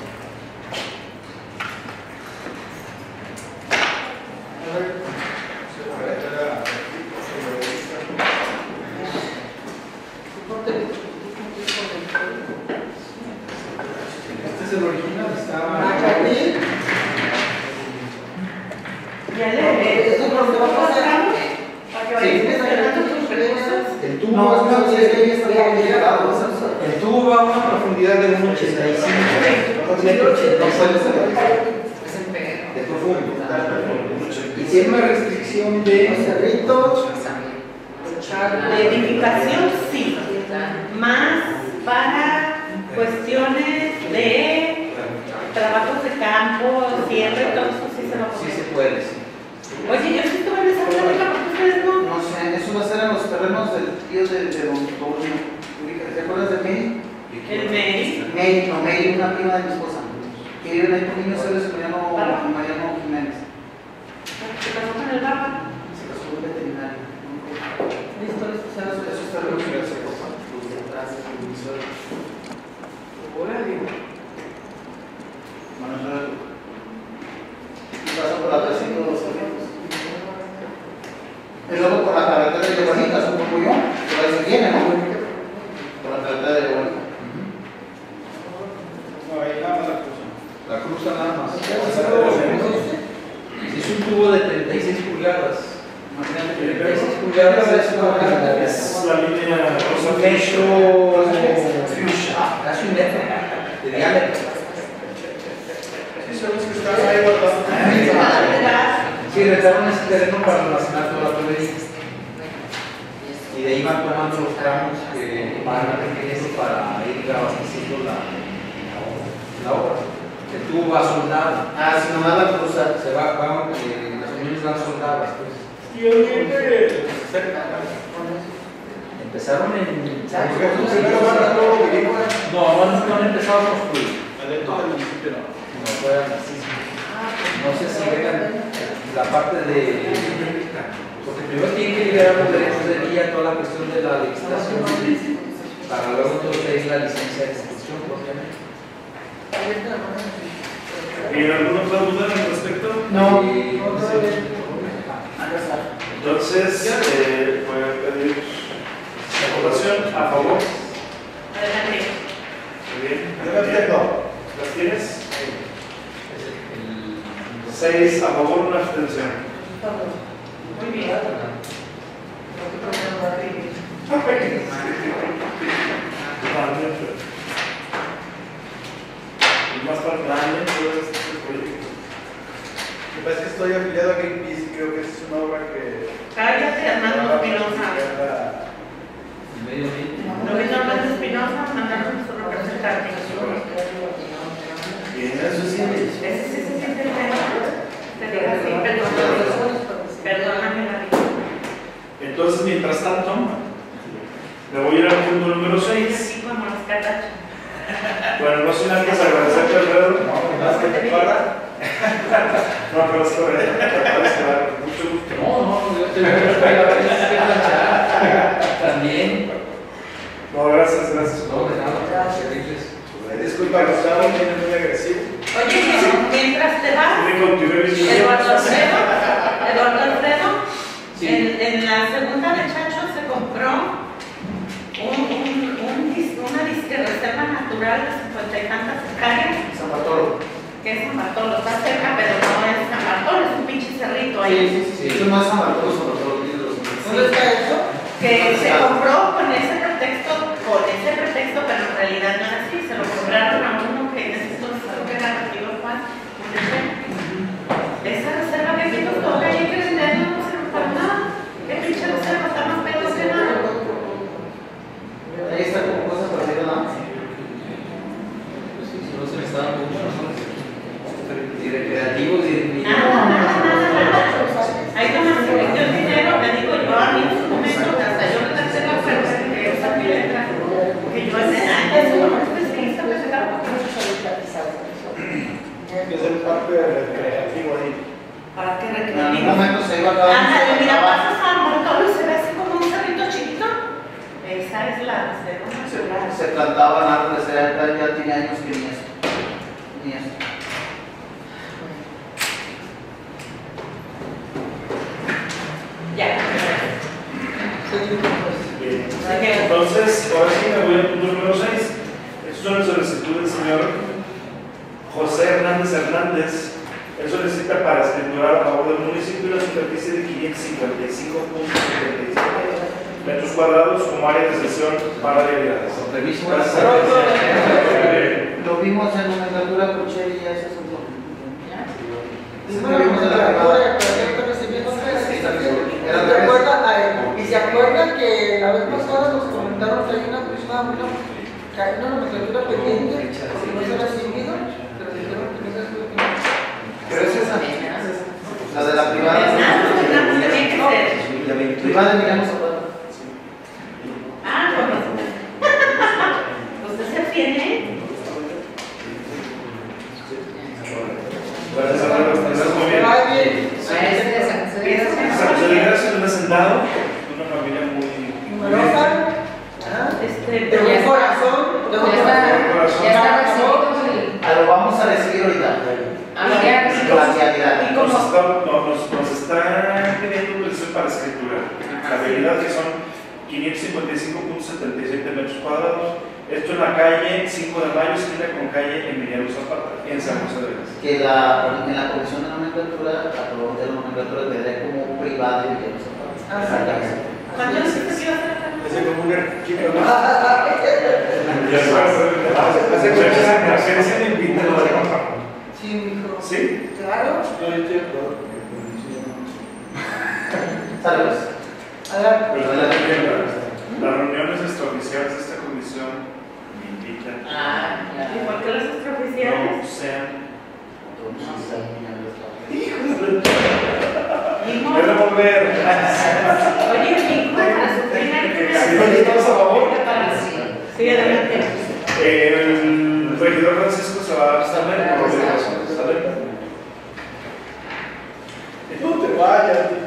No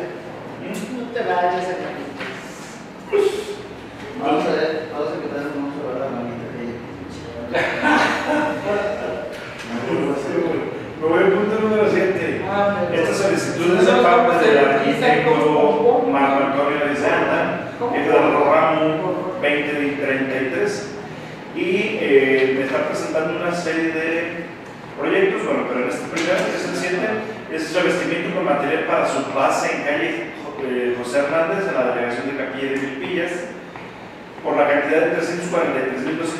Juan de Tus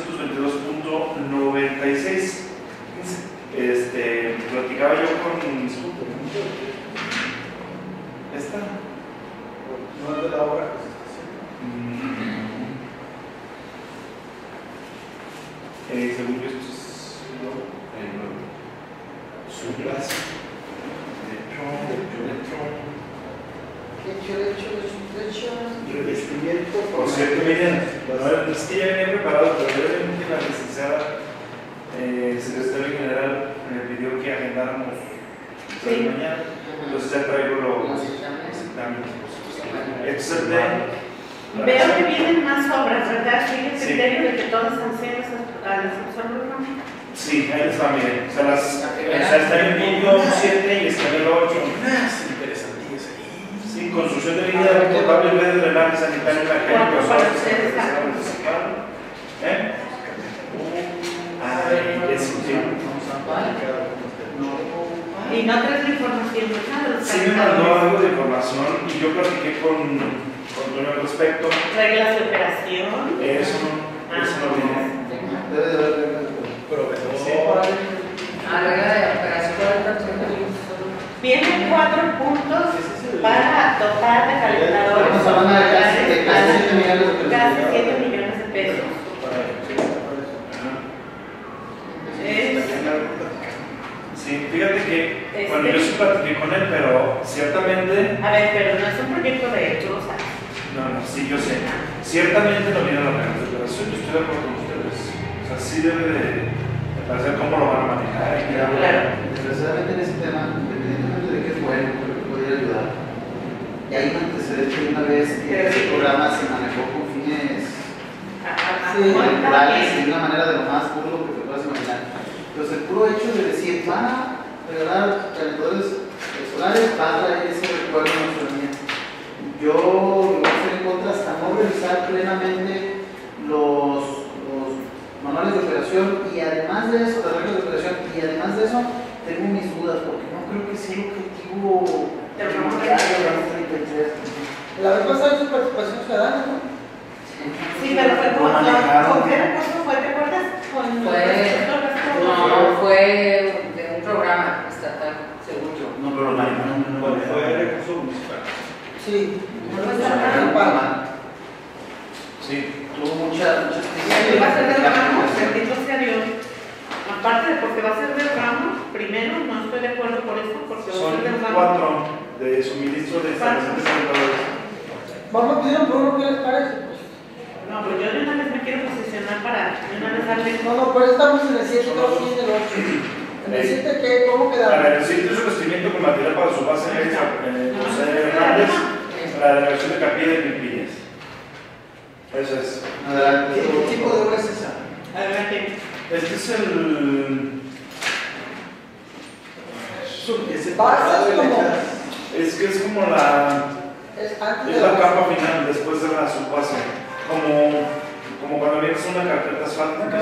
carpeta asfáltica,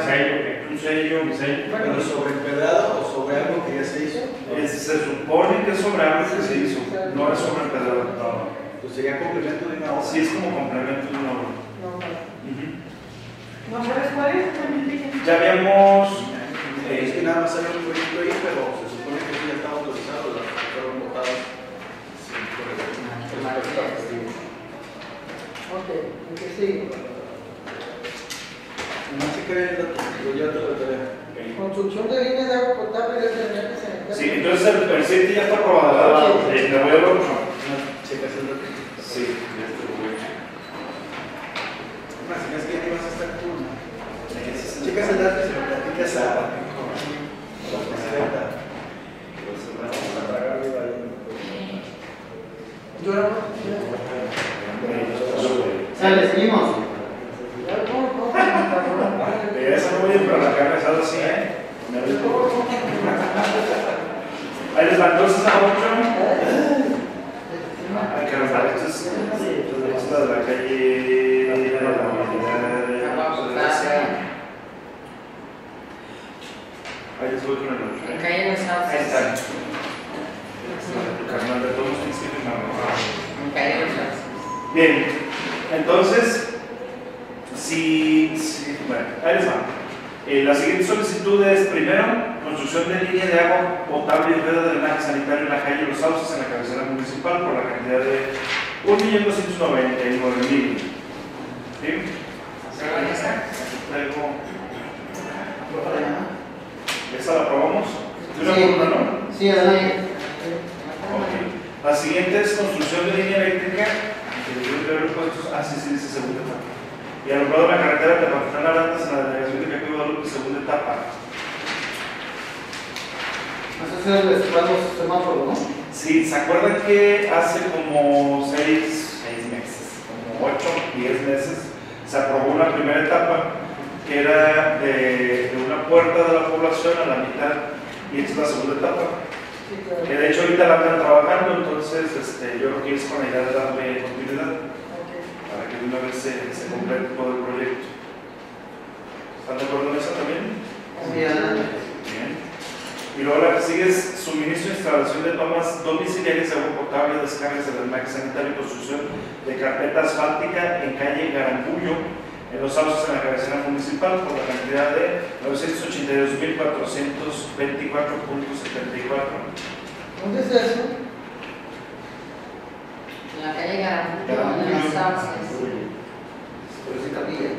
un sello, un sello, pero sobre el o sobre algo que ya se hizo. Es, se supone que es sobre algo que se hizo, no es sobre el. No. Pues sería complemento de una obra. Sí, es como complemento de una obra. No, sabes cuál es? Ya habíamos. Eh, es que nada más había un proyecto ahí, pero se supone que sí ya estaba autorizado, las fueron votadas. Sí, por el. Ok, el. Construcción de líneas de agua potable de Sí, entonces el, el ya está aprobado. Sí, a. Sí, ya está muy bien. Imaginas que vas a estar tú. Checas el dato se platicas a la Yo no. Sale, seguimos. Ahí les va, entonces a Hay que cantar, entonces, la de la calle, la de la Ahí les. En calle Ahí está. Carnal, Bien, entonces, si, bueno, ahí les va. Eh, la siguiente solicitud es primero construcción de línea de agua potable y red de drenaje sanitario en la calle Los Sauces, en la cabecera municipal, por la cantidad de 1.299.000. ¿Sí? ¿Esa la aprobamos? ¿De una Sí. por una, no? Sí, adelante. Ok. La siguiente es construcción de línea eléctrica. puestos- Ah, sí, sí, dice segunda etapa. Y alumbrado de la carretera de Patrón Arandas en la delegación de Capivo Guadalupe, segunda etapa. Eso es el semáforo, ¿no? Sí, ¿se acuerdan que hace como seis, seis meses, como ocho, diez meses, se aprobó una primera etapa que era de, de una puerta de la población a la mitad y esta es la segunda etapa? Sí, claro. Que de hecho ahorita la están trabajando, entonces este, yo creo que es con la idea de darle continuidad Ok. para que de una vez se, se complete todo el proyecto. ¿Están de acuerdo en eso también? Sí. Bien. Y luego la que sigue es suministro e instalación de tomas domiciliarias de agua potable, descargas de drenaje sanitario y construcción de carpeta asfáltica en calle Garambullo, en los sauces en la cabecera municipal, por la cantidad de 982.424.74. ¿Dónde es eso? En la calle Garambullo, en los sauces. Por esa capilla.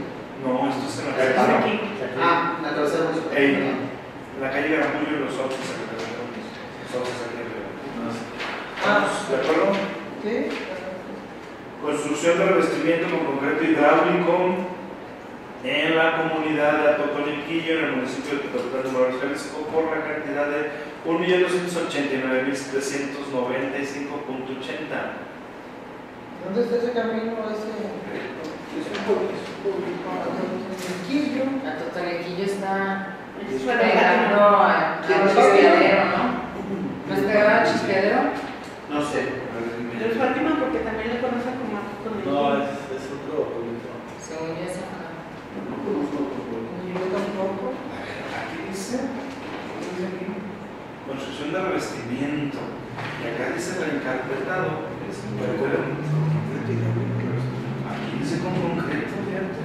No, esto es en la Es cabecera. aquí. Ah, la tercera municipal. La calle Garambullo y los sauces en la cabecera municipal. Sauces aquí arriba. ¿Estamos de acuerdo? ¿Sí? Construcción de revestimiento con concreto hidráulico en la comunidad de Atotoniquillo, en el municipio de Totolán de Morelos, Jalisco, por la cantidad de 1.289.395.80. ¿Dónde está ese camino? Ese... La Totoniquillo está Es fuera de pegando Fátima. a- al chispeadero, ¿no? ¿No es pegado al chispeadero? No sé. Pero es Fátima porque también le conocen como Atotoniquillo. No, es, es otro pueblito. Según yo, esa acá. Yo tampoco. Aquí dice, ¿qué dice aquí? construcción de revestimiento. Y acá dice reencarpetado. Es Aquí dice con concreto, fíjate.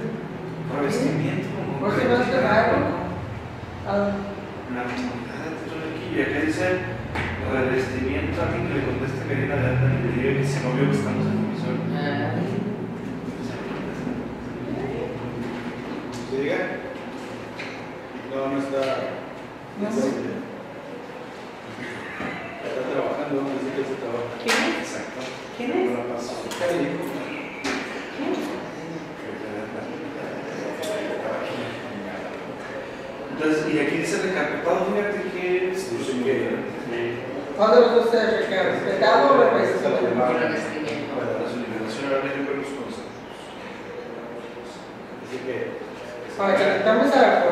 Revestimiento con ¿Por qué no es raro? Ah, La comunidad de Totoniquillo. Y dice revestimiento. Alguien que le conteste que viene adelante y le diga que si no vio que estamos en comisión. Ah, ¿Se diga? No, no está. No. está, está trabajando, necesita ese trabajo. ¿Quién es? Exacto. ¿Quién es? No la paso. Y aquí dice recarpetado, fíjate que es que ¿Cuál de los dos se o revestimiento? Para que estamos a la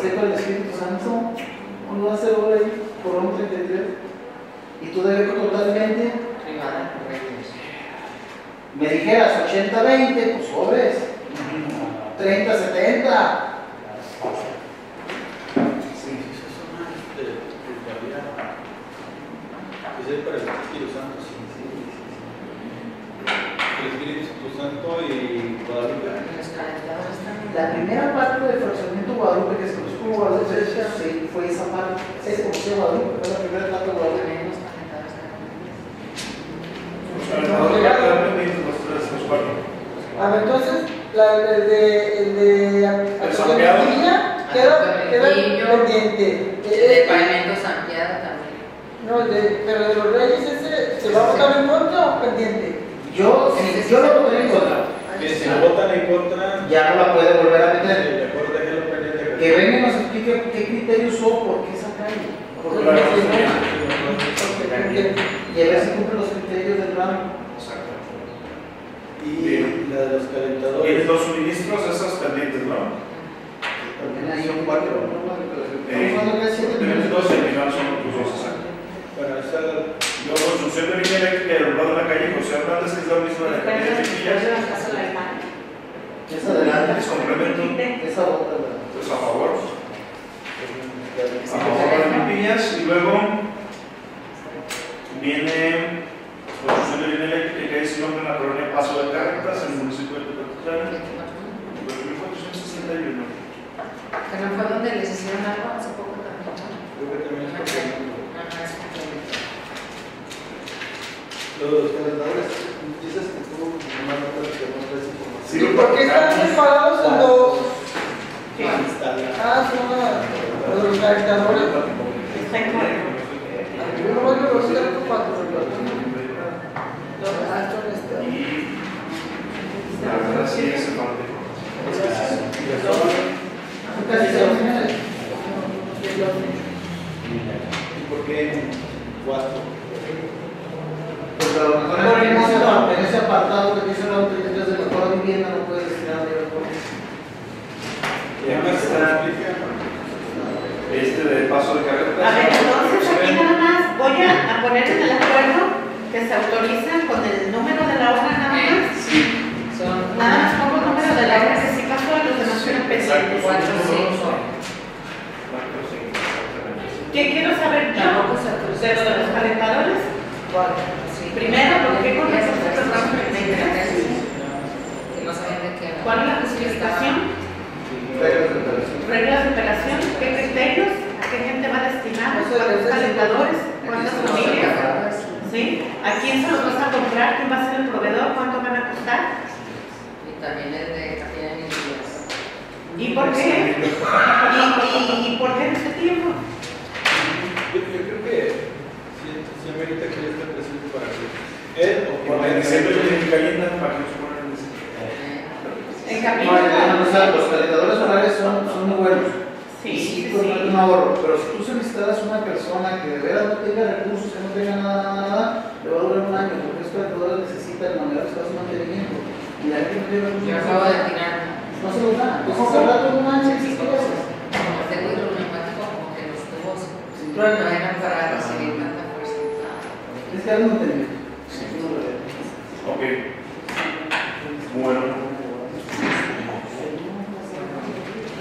Con el Espíritu Santo, uno va a hacer hora ahí por un 33. Y tú debes totalmente, me dijeras 80-20, pues sobres. 30-70. Sí, sí, sí, son más de culpabilidad. Es el para el Espíritu Santo, sí, sí, sí, sí. El Espíritu Santo y Guadalupe. Los calentadores también. La primera parte del fraccionamiento Guadalupe se conoce como Guadalupe sí, fue esa parte. Se conoció Guadalupe, fue la primera etapa de Guadalupe. También los calentadores también. Los calentadores van a quedar pendientes los tres, los cuatro. A ver, entonces, la, el de, el de, El saqueado. Academia queda, queda pendiente. El de Eh, pavimento sanqueado también. No, el de, pero de los reyes ese, ¿se va a votar en contra o pendiente? Yo, sí, yo lo votaría en contra. Que si votan en contra, Ya no la puede volver a de meter. que lo pendiente. Y explique qué criterio usó, por qué esa calle. Porque Claro, no. Y a ver si cumple los criterios del ramo. Exacto. Y la de los Y calentadores. los suministros, esos pendientes, ¿no? También hay un cuatro. ¿no? Eh, dos y al final son los dos, exacto. Bueno, esa Yo, construcción de línea eléctrica del lado de la calle José Hernández, que es la misma de la calle de Chiquillas. Es adelante. Es complemento. Esa otra. ¿verdad? Pues a favor. A favor de Lupillas. Y luego viene construcción de línea eléctrica que es nombre en la colonia Paso de Carretas, en el municipio de Tepatitlán. 2461. Que no fue donde les hicieron algo hace poco también. creo que también es los calentadores, dices que tú nomás no puedes que no traes información. Sí, ¿Y por qué están separados en dos? Ah, en. Ah, sí parte. Es que sí. Casi se lo tiene. ¿Y por qué en cuatro? Porque a lo mejor en ese, en ese apartado que dice la 33 de mejor vivienda no puedes destinar de Y acá está este de Paso de Carretas. A ver, entonces aquí nada más voy a, a poner en el acuerdo que se autoriza con el número de la obra nada más. Son Nada más pongo el número de la obra que sí pasó y los demás fueron pendientes. Cuatro, cinco. Cuatro, cinco, exactamente. ¿Qué quiero saber yo de lo de los calentadores? Sí. Primero, ¿por qué con Ya esos se de. ¿Cuál es la justificación? ¿Reglas de operación? ¿Qué criterios? ¿A qué gente va destinado? ¿Cuántos calentadores? ¿Cuántas familias? ¿Sí? ¿A quién se los vas a comprar? ¿Quién va a ser el proveedor? ¿Cuánto van a costar? Y también el de Capilla de ¿Y por qué? ¿Y, y, y por qué en este tiempo? Yo, yo creo que sí, sí amerita que él esté presente para que él o Por diciembre venga- en calienta para que nos pongan en ese- En No, camino. no, buenos. Sí, Y sí, sí, pues, sí. un ahorro. Pero si tú solicitas a una persona que de veras no tenga recursos, que no tenga nada, nada, nada, le va a durar un año, porque estos calentadores necesitan manera de su mantenimiento. Y la gente no tiene. Yo acabo de tirar, No se los da. Entonces, al rato no manches, cinco veces. como tengo hidroneumático, como que los tubos Sí. no eran para recibir tanta fuerza. Es que darle mantenimiento. Ok. Bueno. Vamos para poder Ah, no, el nueve, perdón.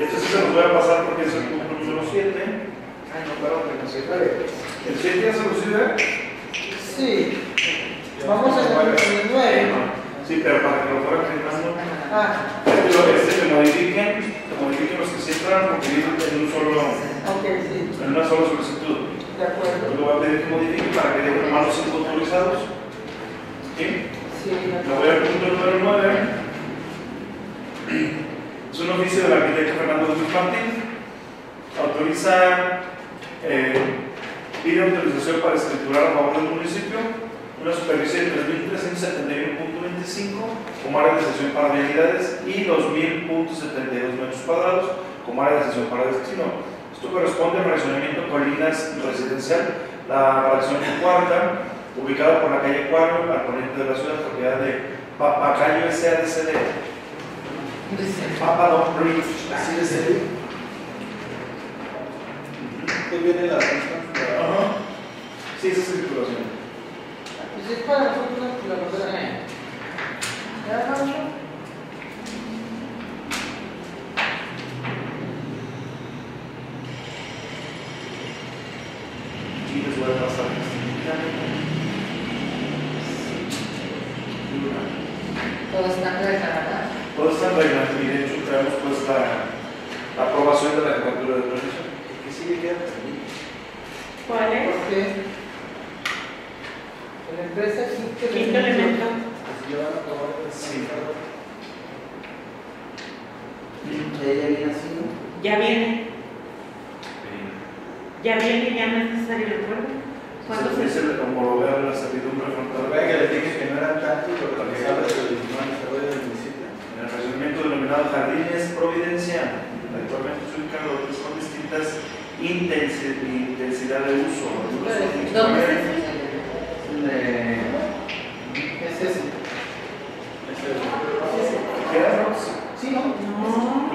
Este sí se los voy a pasar porque es el punto número 7. Ay, no, perdón, que no sé. ¿El 7 ya se lo sirve? Sí. Vamos a ver el nueve. Sí, pero para que lo fueran firmando. Ah, Este, lo- este que modifiquen, que modifiquen los que sí entran porque vienen en un solo, ok, sí, en una sola solicitud. de Yo acuerdo. le voy a pedir que modifiquen para que dejen más los cinco autorizados. ¿Sí? Sí, Me voy al punto número 9. Es un oficio del arquitecto Fernando López Martín. Autoriza, eh, pide autorización para escriturar a favor del municipio una superficie de 3.371.25 como área de sesión para vialidades y 2.072 metros cuadrados como área de sesión para destino. Esto corresponde al fraccionamiento Colinas Residencial, la fracción cuarta, ubicada por la calle Cuadro, al poniente de la ciudad, propiedad de Papacayo SADCD. Papa Don't Breathe, así de serio. Después viene la. Ajá. Sí, esa es circulación. Pues es para nosotros la colaboración. ¿Ya, Mauricio? Y les voy a pasar. Todo está en regla, ¿verdad? Todo está en regla y de hecho traemos pues la, ¿Cuál es? ¿Por qué? La empresa Quinto elemento. Ya Sí. Viene así. Ya viene. Ya viene, ya no es necesario el acuerdo. ¿Cuándo Se dice homologar la servidumbre frontal vea que les dije que no eran tantos, pero también se habla de los del municipio. En el fraccionamiento denominado Jardines Providencia, actualmente se ubican los dos con distintas intensi- intensidad de uso. ¿Dónde es ese? Eh, Es ese. Quedan, Sí, ¿no? No.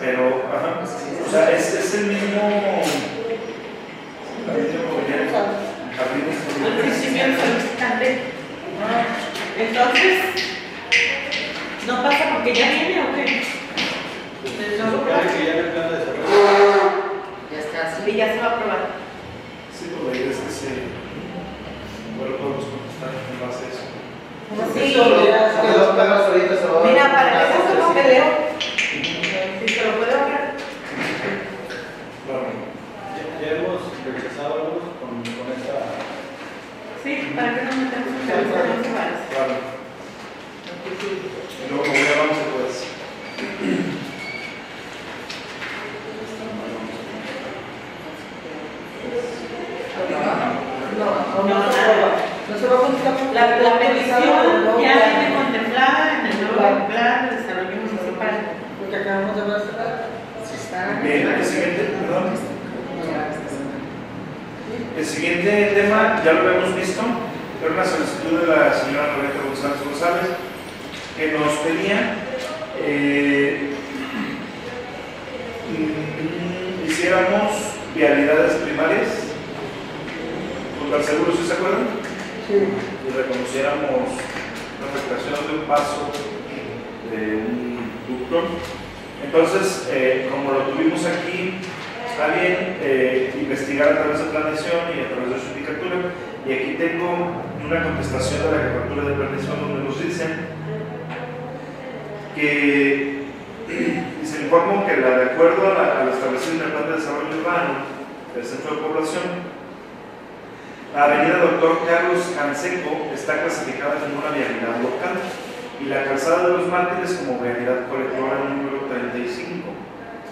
Pero, ajá, o sea, es, es el mismo. el Al principio. Entonces, ¿no pasa porque ya viene o qué? Ya está así. Y ya se va a aprobar. Sí, pues la idea es que se. Bueno, podemos contestar en base a eso. Sí. Va a Mira, para que eso no peleo. Si se lo puedo hablar. Claro. Ya, hemos rechazado algunos con, con esta. Sí, para que no metamos en cabeza. Claro. Y luego, como ya vamos a pues. No, no, No, se va. A porque La, la no, ya viene contemplada en el nuevo plan de desarrollo municipal. Porque acabamos de hablar. Bien, el siguiente, perdón. El siguiente tema ya lo habíamos visto, era una solicitud de la señora Rebeca González González que nos pedía eh, mm, hiciéramos vialidades primarias junto al seguro, ¿sí se acuerdan? Sí. y reconociéramos la afectación de un paso de un ducto. Entonces, eh, como lo tuvimos aquí, está bien eh, investigar a través de planeación y a través de su indicatura. Y aquí tengo una contestación de la jefatura de planeación donde nos dicen que y se informó que la, de acuerdo a, la- a lo establecido en el plan de desarrollo urbano del centro de población, La avenida Doctor Carlos Canseco está clasificada como una vialidad local y la calzada de los mártires como vialidad colectora número 35.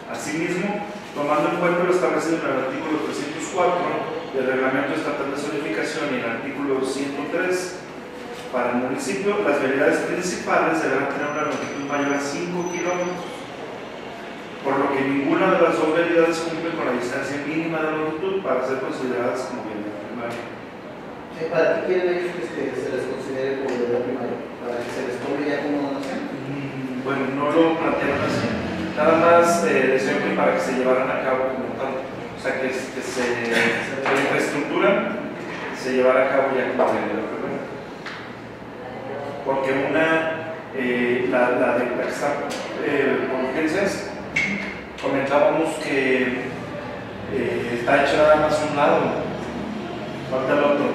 Asimismo, tomando en cuenta lo establecido en el artículo 304 del Reglamento Estatal de Zonificación y el artículo 103, para el municipio las vialidades principales deberán tener una longitud mayor a 5 kilómetros, por lo que ninguna de las dos vialidades cumple con la distancia mínima de longitud para ser consideradas como vialidad primaria. Eh, ¿Para qué quieren ellos que se, les considere como de primaria? ¿Para que se les tome ya como donación? Mm, Bueno, no lo plantearon así. Nada más eh, decían que para que se llevaran a cabo como tal. O sea, que, que se, la infraestructura se llevara a cabo ya como primaria. Porque una, eh, la, la de la que está eh, por urgencias, comentábamos que eh, está hecho nada más un lado, falta el otro,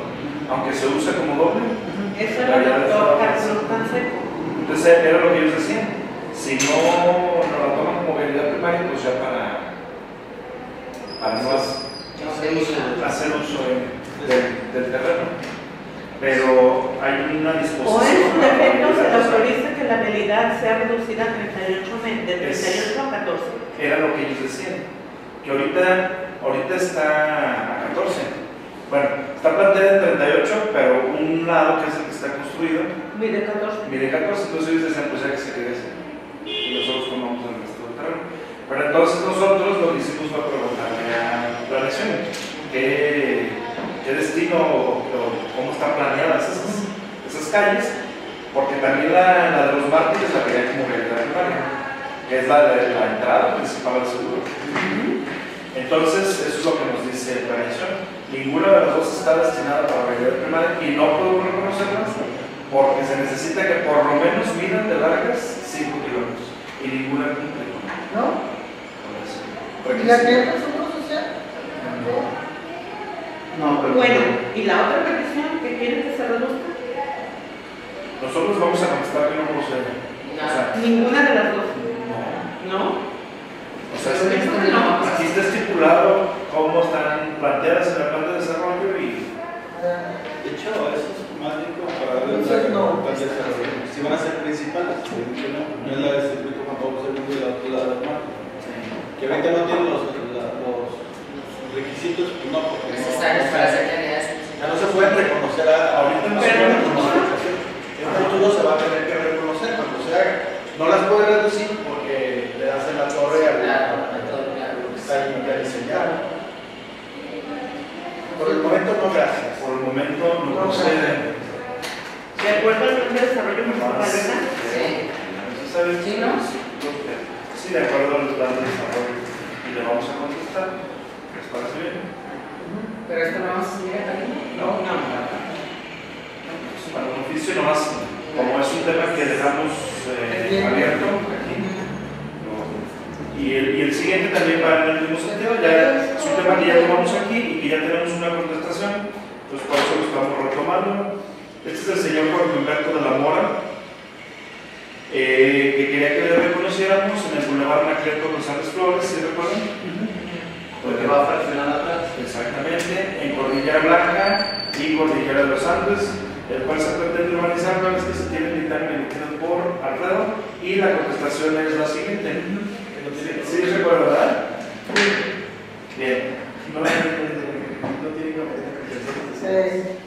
aunque se usa como doble. Eso era Carlos Canseco. Entonces era lo que ellos decían, si no nos la toman como vialidad primaria, pues ya para, para no hacer uso de- del, del terreno. Pero hay una O disposición. en su defecto se autoriza que la vialidad sea reducida a 38 me- de 38 a 14. Era lo que ellos decían, que ahorita, ahorita está a 14. Bueno, está planteada en 38, pero un lado que es el que está construido Mide 14. mide 14, entonces ellos decían, pues ya que se quede así. Y nosotros tomamos el resto del terreno. Pero entonces nosotros lo que hicimos fue preguntarle a planeación qué, qué destino o, cómo están planeadas esas, esas calles, porque también la, la de los mártires la quería como realidad primaria, que es la de la entrada principal al seguro. Entonces, eso es lo que nos dice planeación. Ninguna de las dos está destinada para realidad primaria y no podemos reconocerlas porque se necesita que por lo menos midan de largas 5 kilómetros y ninguna cumple con ¿No? eso. ¿Y la que es social? No, pero. Bueno, ¿y la otra petición que quieren que se reduzca? Nosotros vamos a contestar que no procede. O sea, Ninguna de las dos. no. ¿No? O sea, es que No. aquí está estipulado cómo están planteadas en el plan de desarrollo y De hecho, eso es más bien como para darle Entonces, no. desarrollo. Si van a ser principales, no, no es la del circuito Juan Pablo II y la otra la de los marcos. Que ahorita no tienen los, la- los requisitos, pues no, porque no- Necesarios para hacer vialidades. ya no se pueden reconocer a- ahorita no se pueden no. reconocer. En futuro se va a tener que reconocer cuando se haga. No las puede reducir porque le hacen la torre al Claro, a todo, claro. lo que está ahí ya diseñado. Por el momento no, gracias. por el momento no procede. De acuerdo al plan de desarrollo municipal, ¿verdad? Sí. Sí, ¿no? Sí, de acuerdo al plan de desarrollo. Y le vamos a contestar. Pero esto lo vamos a subir acá. No, no. Para un oficio nomás, como es un tema que dejamos eh, abierto aquí. no. Y el, y el siguiente también va en el mismo sentido, ya es un tema que ya tomamos aquí y que ya tenemos una contestación, pues por eso lo estamos retomando. Este es el señor Jorge Humberto de la Mora, eh, que quería que le reconociéramos en el Boulevard Anacleto González Flores, ¿sí recuerdan? Porque va fraccionando atrás. Exactamente, en Cordillera Blanca y Cordillera de los Andes, el cual se pretende urbanizar una vez que se tiene el dictamen emitido por Alfredo y la contestación es la siguiente. ¿Sí se recuerda, verdad? Bien. No, tiene que.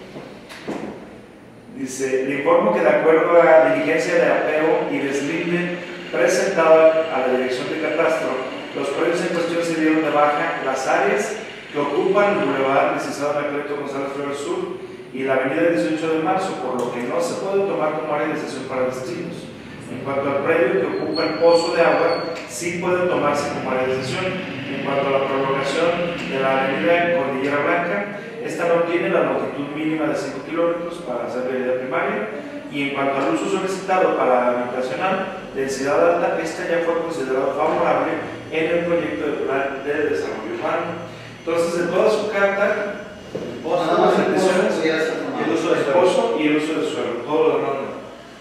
Dice, le informo que de acuerdo a la diligencia de apeo y deslinde presentada a la Dirección de Catastro, los predios en cuestión se dieron de baja las áreas que ocupan el Boulevard Licenciado Anacleto González Flores Sur y la Avenida 18 de Marzo, por lo que no se puede tomar como área de sesión para destinos. En cuanto al predio que ocupa el pozo de agua, sí puede tomarse como área de sesión. En cuanto a la prolongación de la avenida Cordillera Blanca, esta no tiene la longitud mínima de 5 kilómetros para hacer avenida primaria. Y en cuanto al uso solicitado para habitacional, densidad alta, esta ya fue considerado favorable en el proyecto de plan de desarrollo urbano. Entonces, en toda su carta, el pozo peticiones, el uso del pozo y el uso del suelo, todo lo demás no.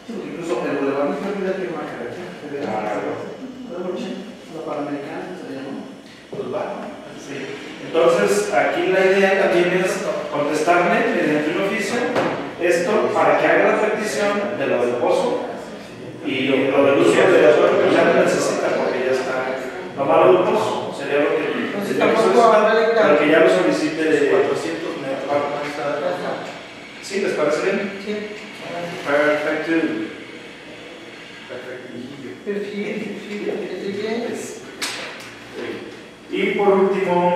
Incluso el boulevard no es propiedad primaria, ¿verdad? La panamericana se llama. Pues va. Sí. Entonces, aquí la idea también es contestarme mediante un oficio esto para que haga la petición de lo del pozo y lo del uso de la pues ya no necesita del pozo sería lo que Entonces, sería lo que ya lo solicite de 400 metros. ¿Sí? ¿Les parece bien? Sí. Perfecto. Perfecto. Perfil, perfil, perfil, bien. Y por último,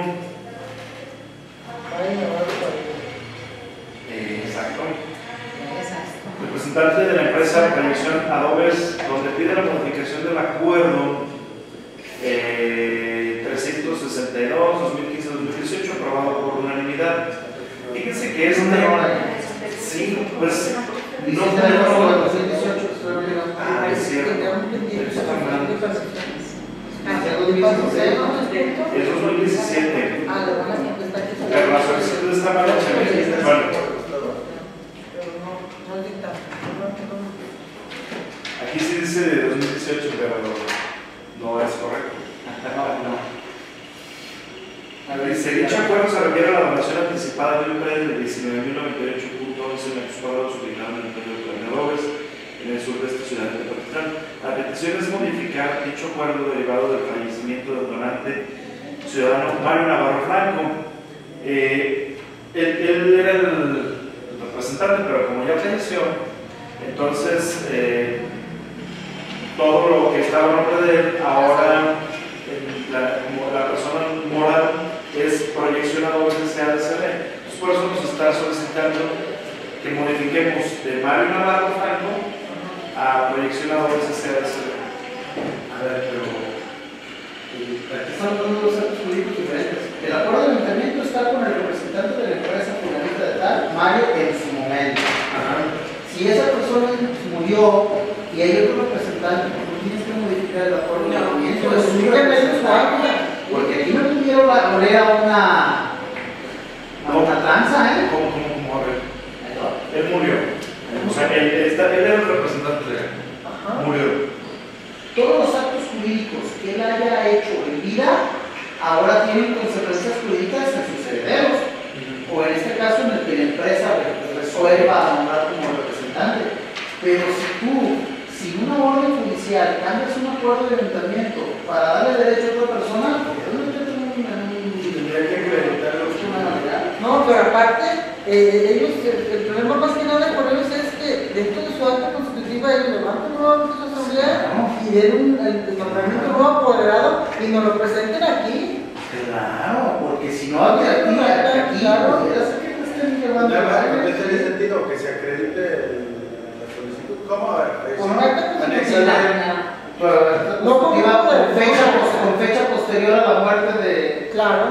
eh, exacto. Exacto. representante de la empresa Proyección Adobes, donde pide la modificación del acuerdo eh, 362-2015-2018, aprobado por unanimidad. Fíjense que este, sí, pues, no No tenemos tenemos... el 2018, estoy olvidando. Ah, es cierto. Ah. ¿Se? ¿Es punto? Es 2017. Ah, le van a contestar que se Pero la solicitud está mal hecha. Bueno, Pero no, no es dictamen. No, no, no. aquí sí dice de 2018, pero no es correcto. A ver, dice, dicho acuerdo se refiere a la donación anticipada de un predio de 19.098.11 metros cuadrados ubicado en el predio de Planeadores, en el sur de esta ciudad de Tepatitlán. La petición es modificar dicho acuerdo derivado del fallecimiento del donante ciudadano Mario Navarro Franco. Eh, él, él era el representante, pero como ya falleció, entonces eh, todo lo que estaba a nombre de él ahora en la, como la persona moral es proyección a SADCB. Entonces, por eso nos está solicitando que modifiquemos de Mario Navarro Franco a proyección a SADCB. A ver, pero. eh, Aquí estamos dando dos actos jurídicos diferentes. El acuerdo de ayuntamiento está con el representante de la empresa fulanita de tal, Mario, en su momento. Si esa persona murió y hay otro representante, no tienes que modificar el acuerdo de. Pues habla. Porque aquí no tuvieron la oler a una. a una tranza, ¿eh? ¿Cómo, cómo, cómo? A ver. Él murió. O sea, él, está- él era el representante de él. Ajá. Murió. Todos los actos jurídicos que él haya hecho en vida ahora tienen consecuencias jurídicas en sus herederos. O en este caso en el que la empresa re- resuelva nombrar como representante. Pero si tú, una orden judicial, cambias un acuerdo de ayuntamiento para darle derecho a otra persona, pues no pero aparte, eh, ellos, el, el problema más que nada con ellos es que dentro de su acta constitutiva ellos levantan nuevamente su asamblea y den un, el, el nombramiento nuevo apoderado y nos lo presenten aquí. Claro, porque si no aquí, aquí, Claro. pudiera ser que te estén llevando Nada más, a ¿no tendría sentido que se acredite el-? ¿Cómo? A ver, Con un acta No, con fecha, con fecha posterior a la muerte de. Claro.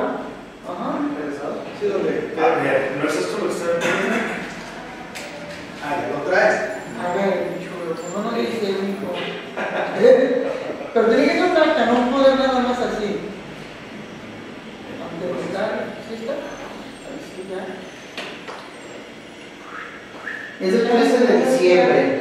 Ajá. Sí, donde. Ah, mira, ¿no es esto lo que está pidiendo? Ah, lo traes. A ver, chulo, no dice el hijo. Pero tiene que ser un acta, no un poder nada más así. Aunque está, ¿sí está? Ahí sí, ya. Es del 13 de diciembre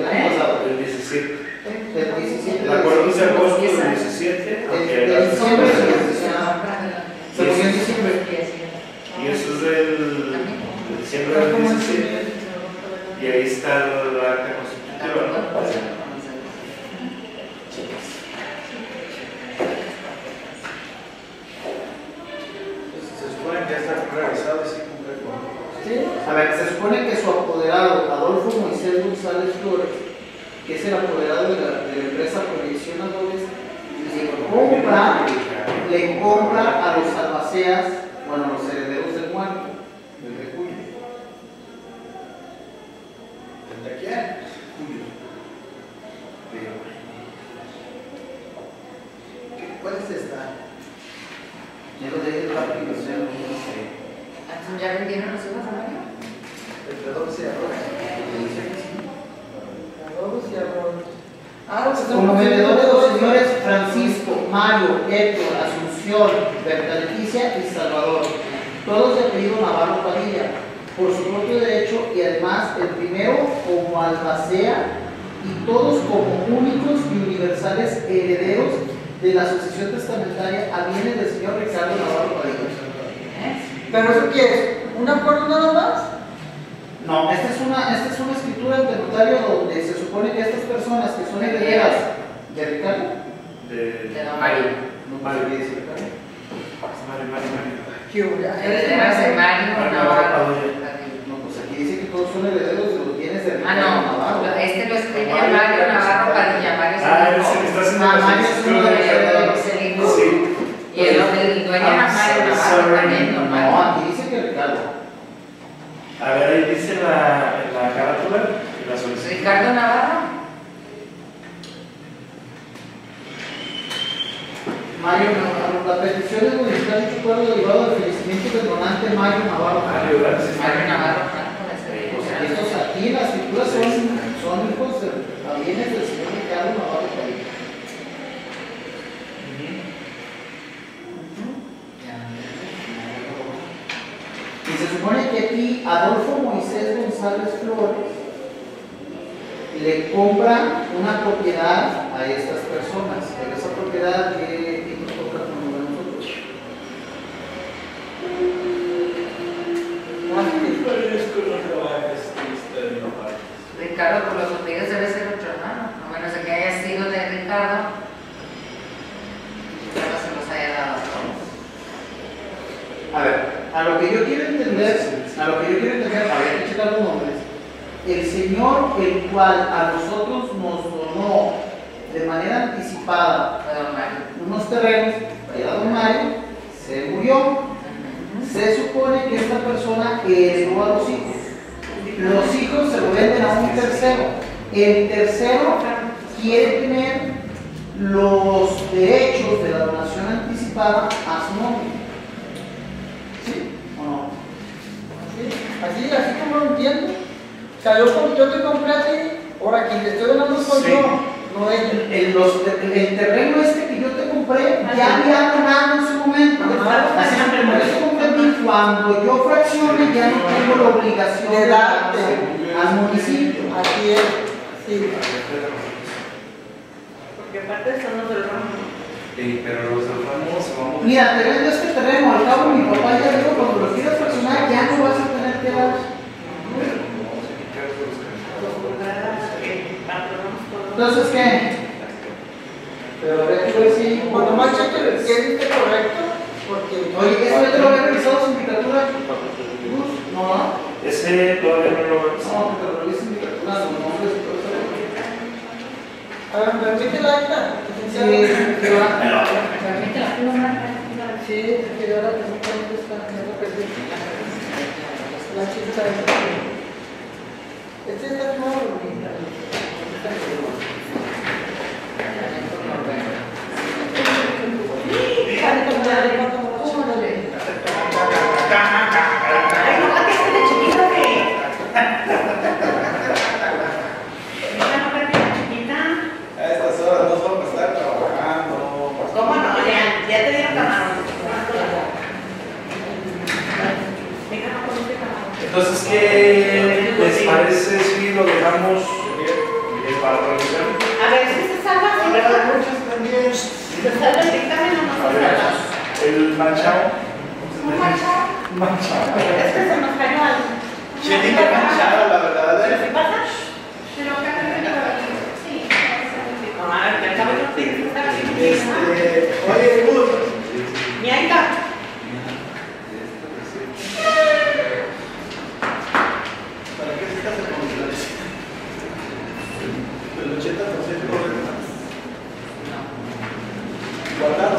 son pero los. Mira, es este que tenemos, al cabo mi papá ya dijo, cuando lo quieras personal ya no vas a tener que. Entonces, ¿qué? Pero de sí, más cheque dice correcto, porque... Oye, ¿eso ya lo había revisado su indicatura? No. Ese todavía no lo. No, pero lo mi no, no, no, no, no, no, no, Kakak, kakak. les parece si lo dejamos eh, para? A ver, si se salva, A ¿Se salva el dictamen o? El manchado. ¿Un manchado? Manchado. Es que se nos cayó algo. Manchado, la verdad. ¿eh? ¿Pero pasa? Pero acá también lo Sí. A ah, ver, que acabo de este, Oye, Gus. Mi guardar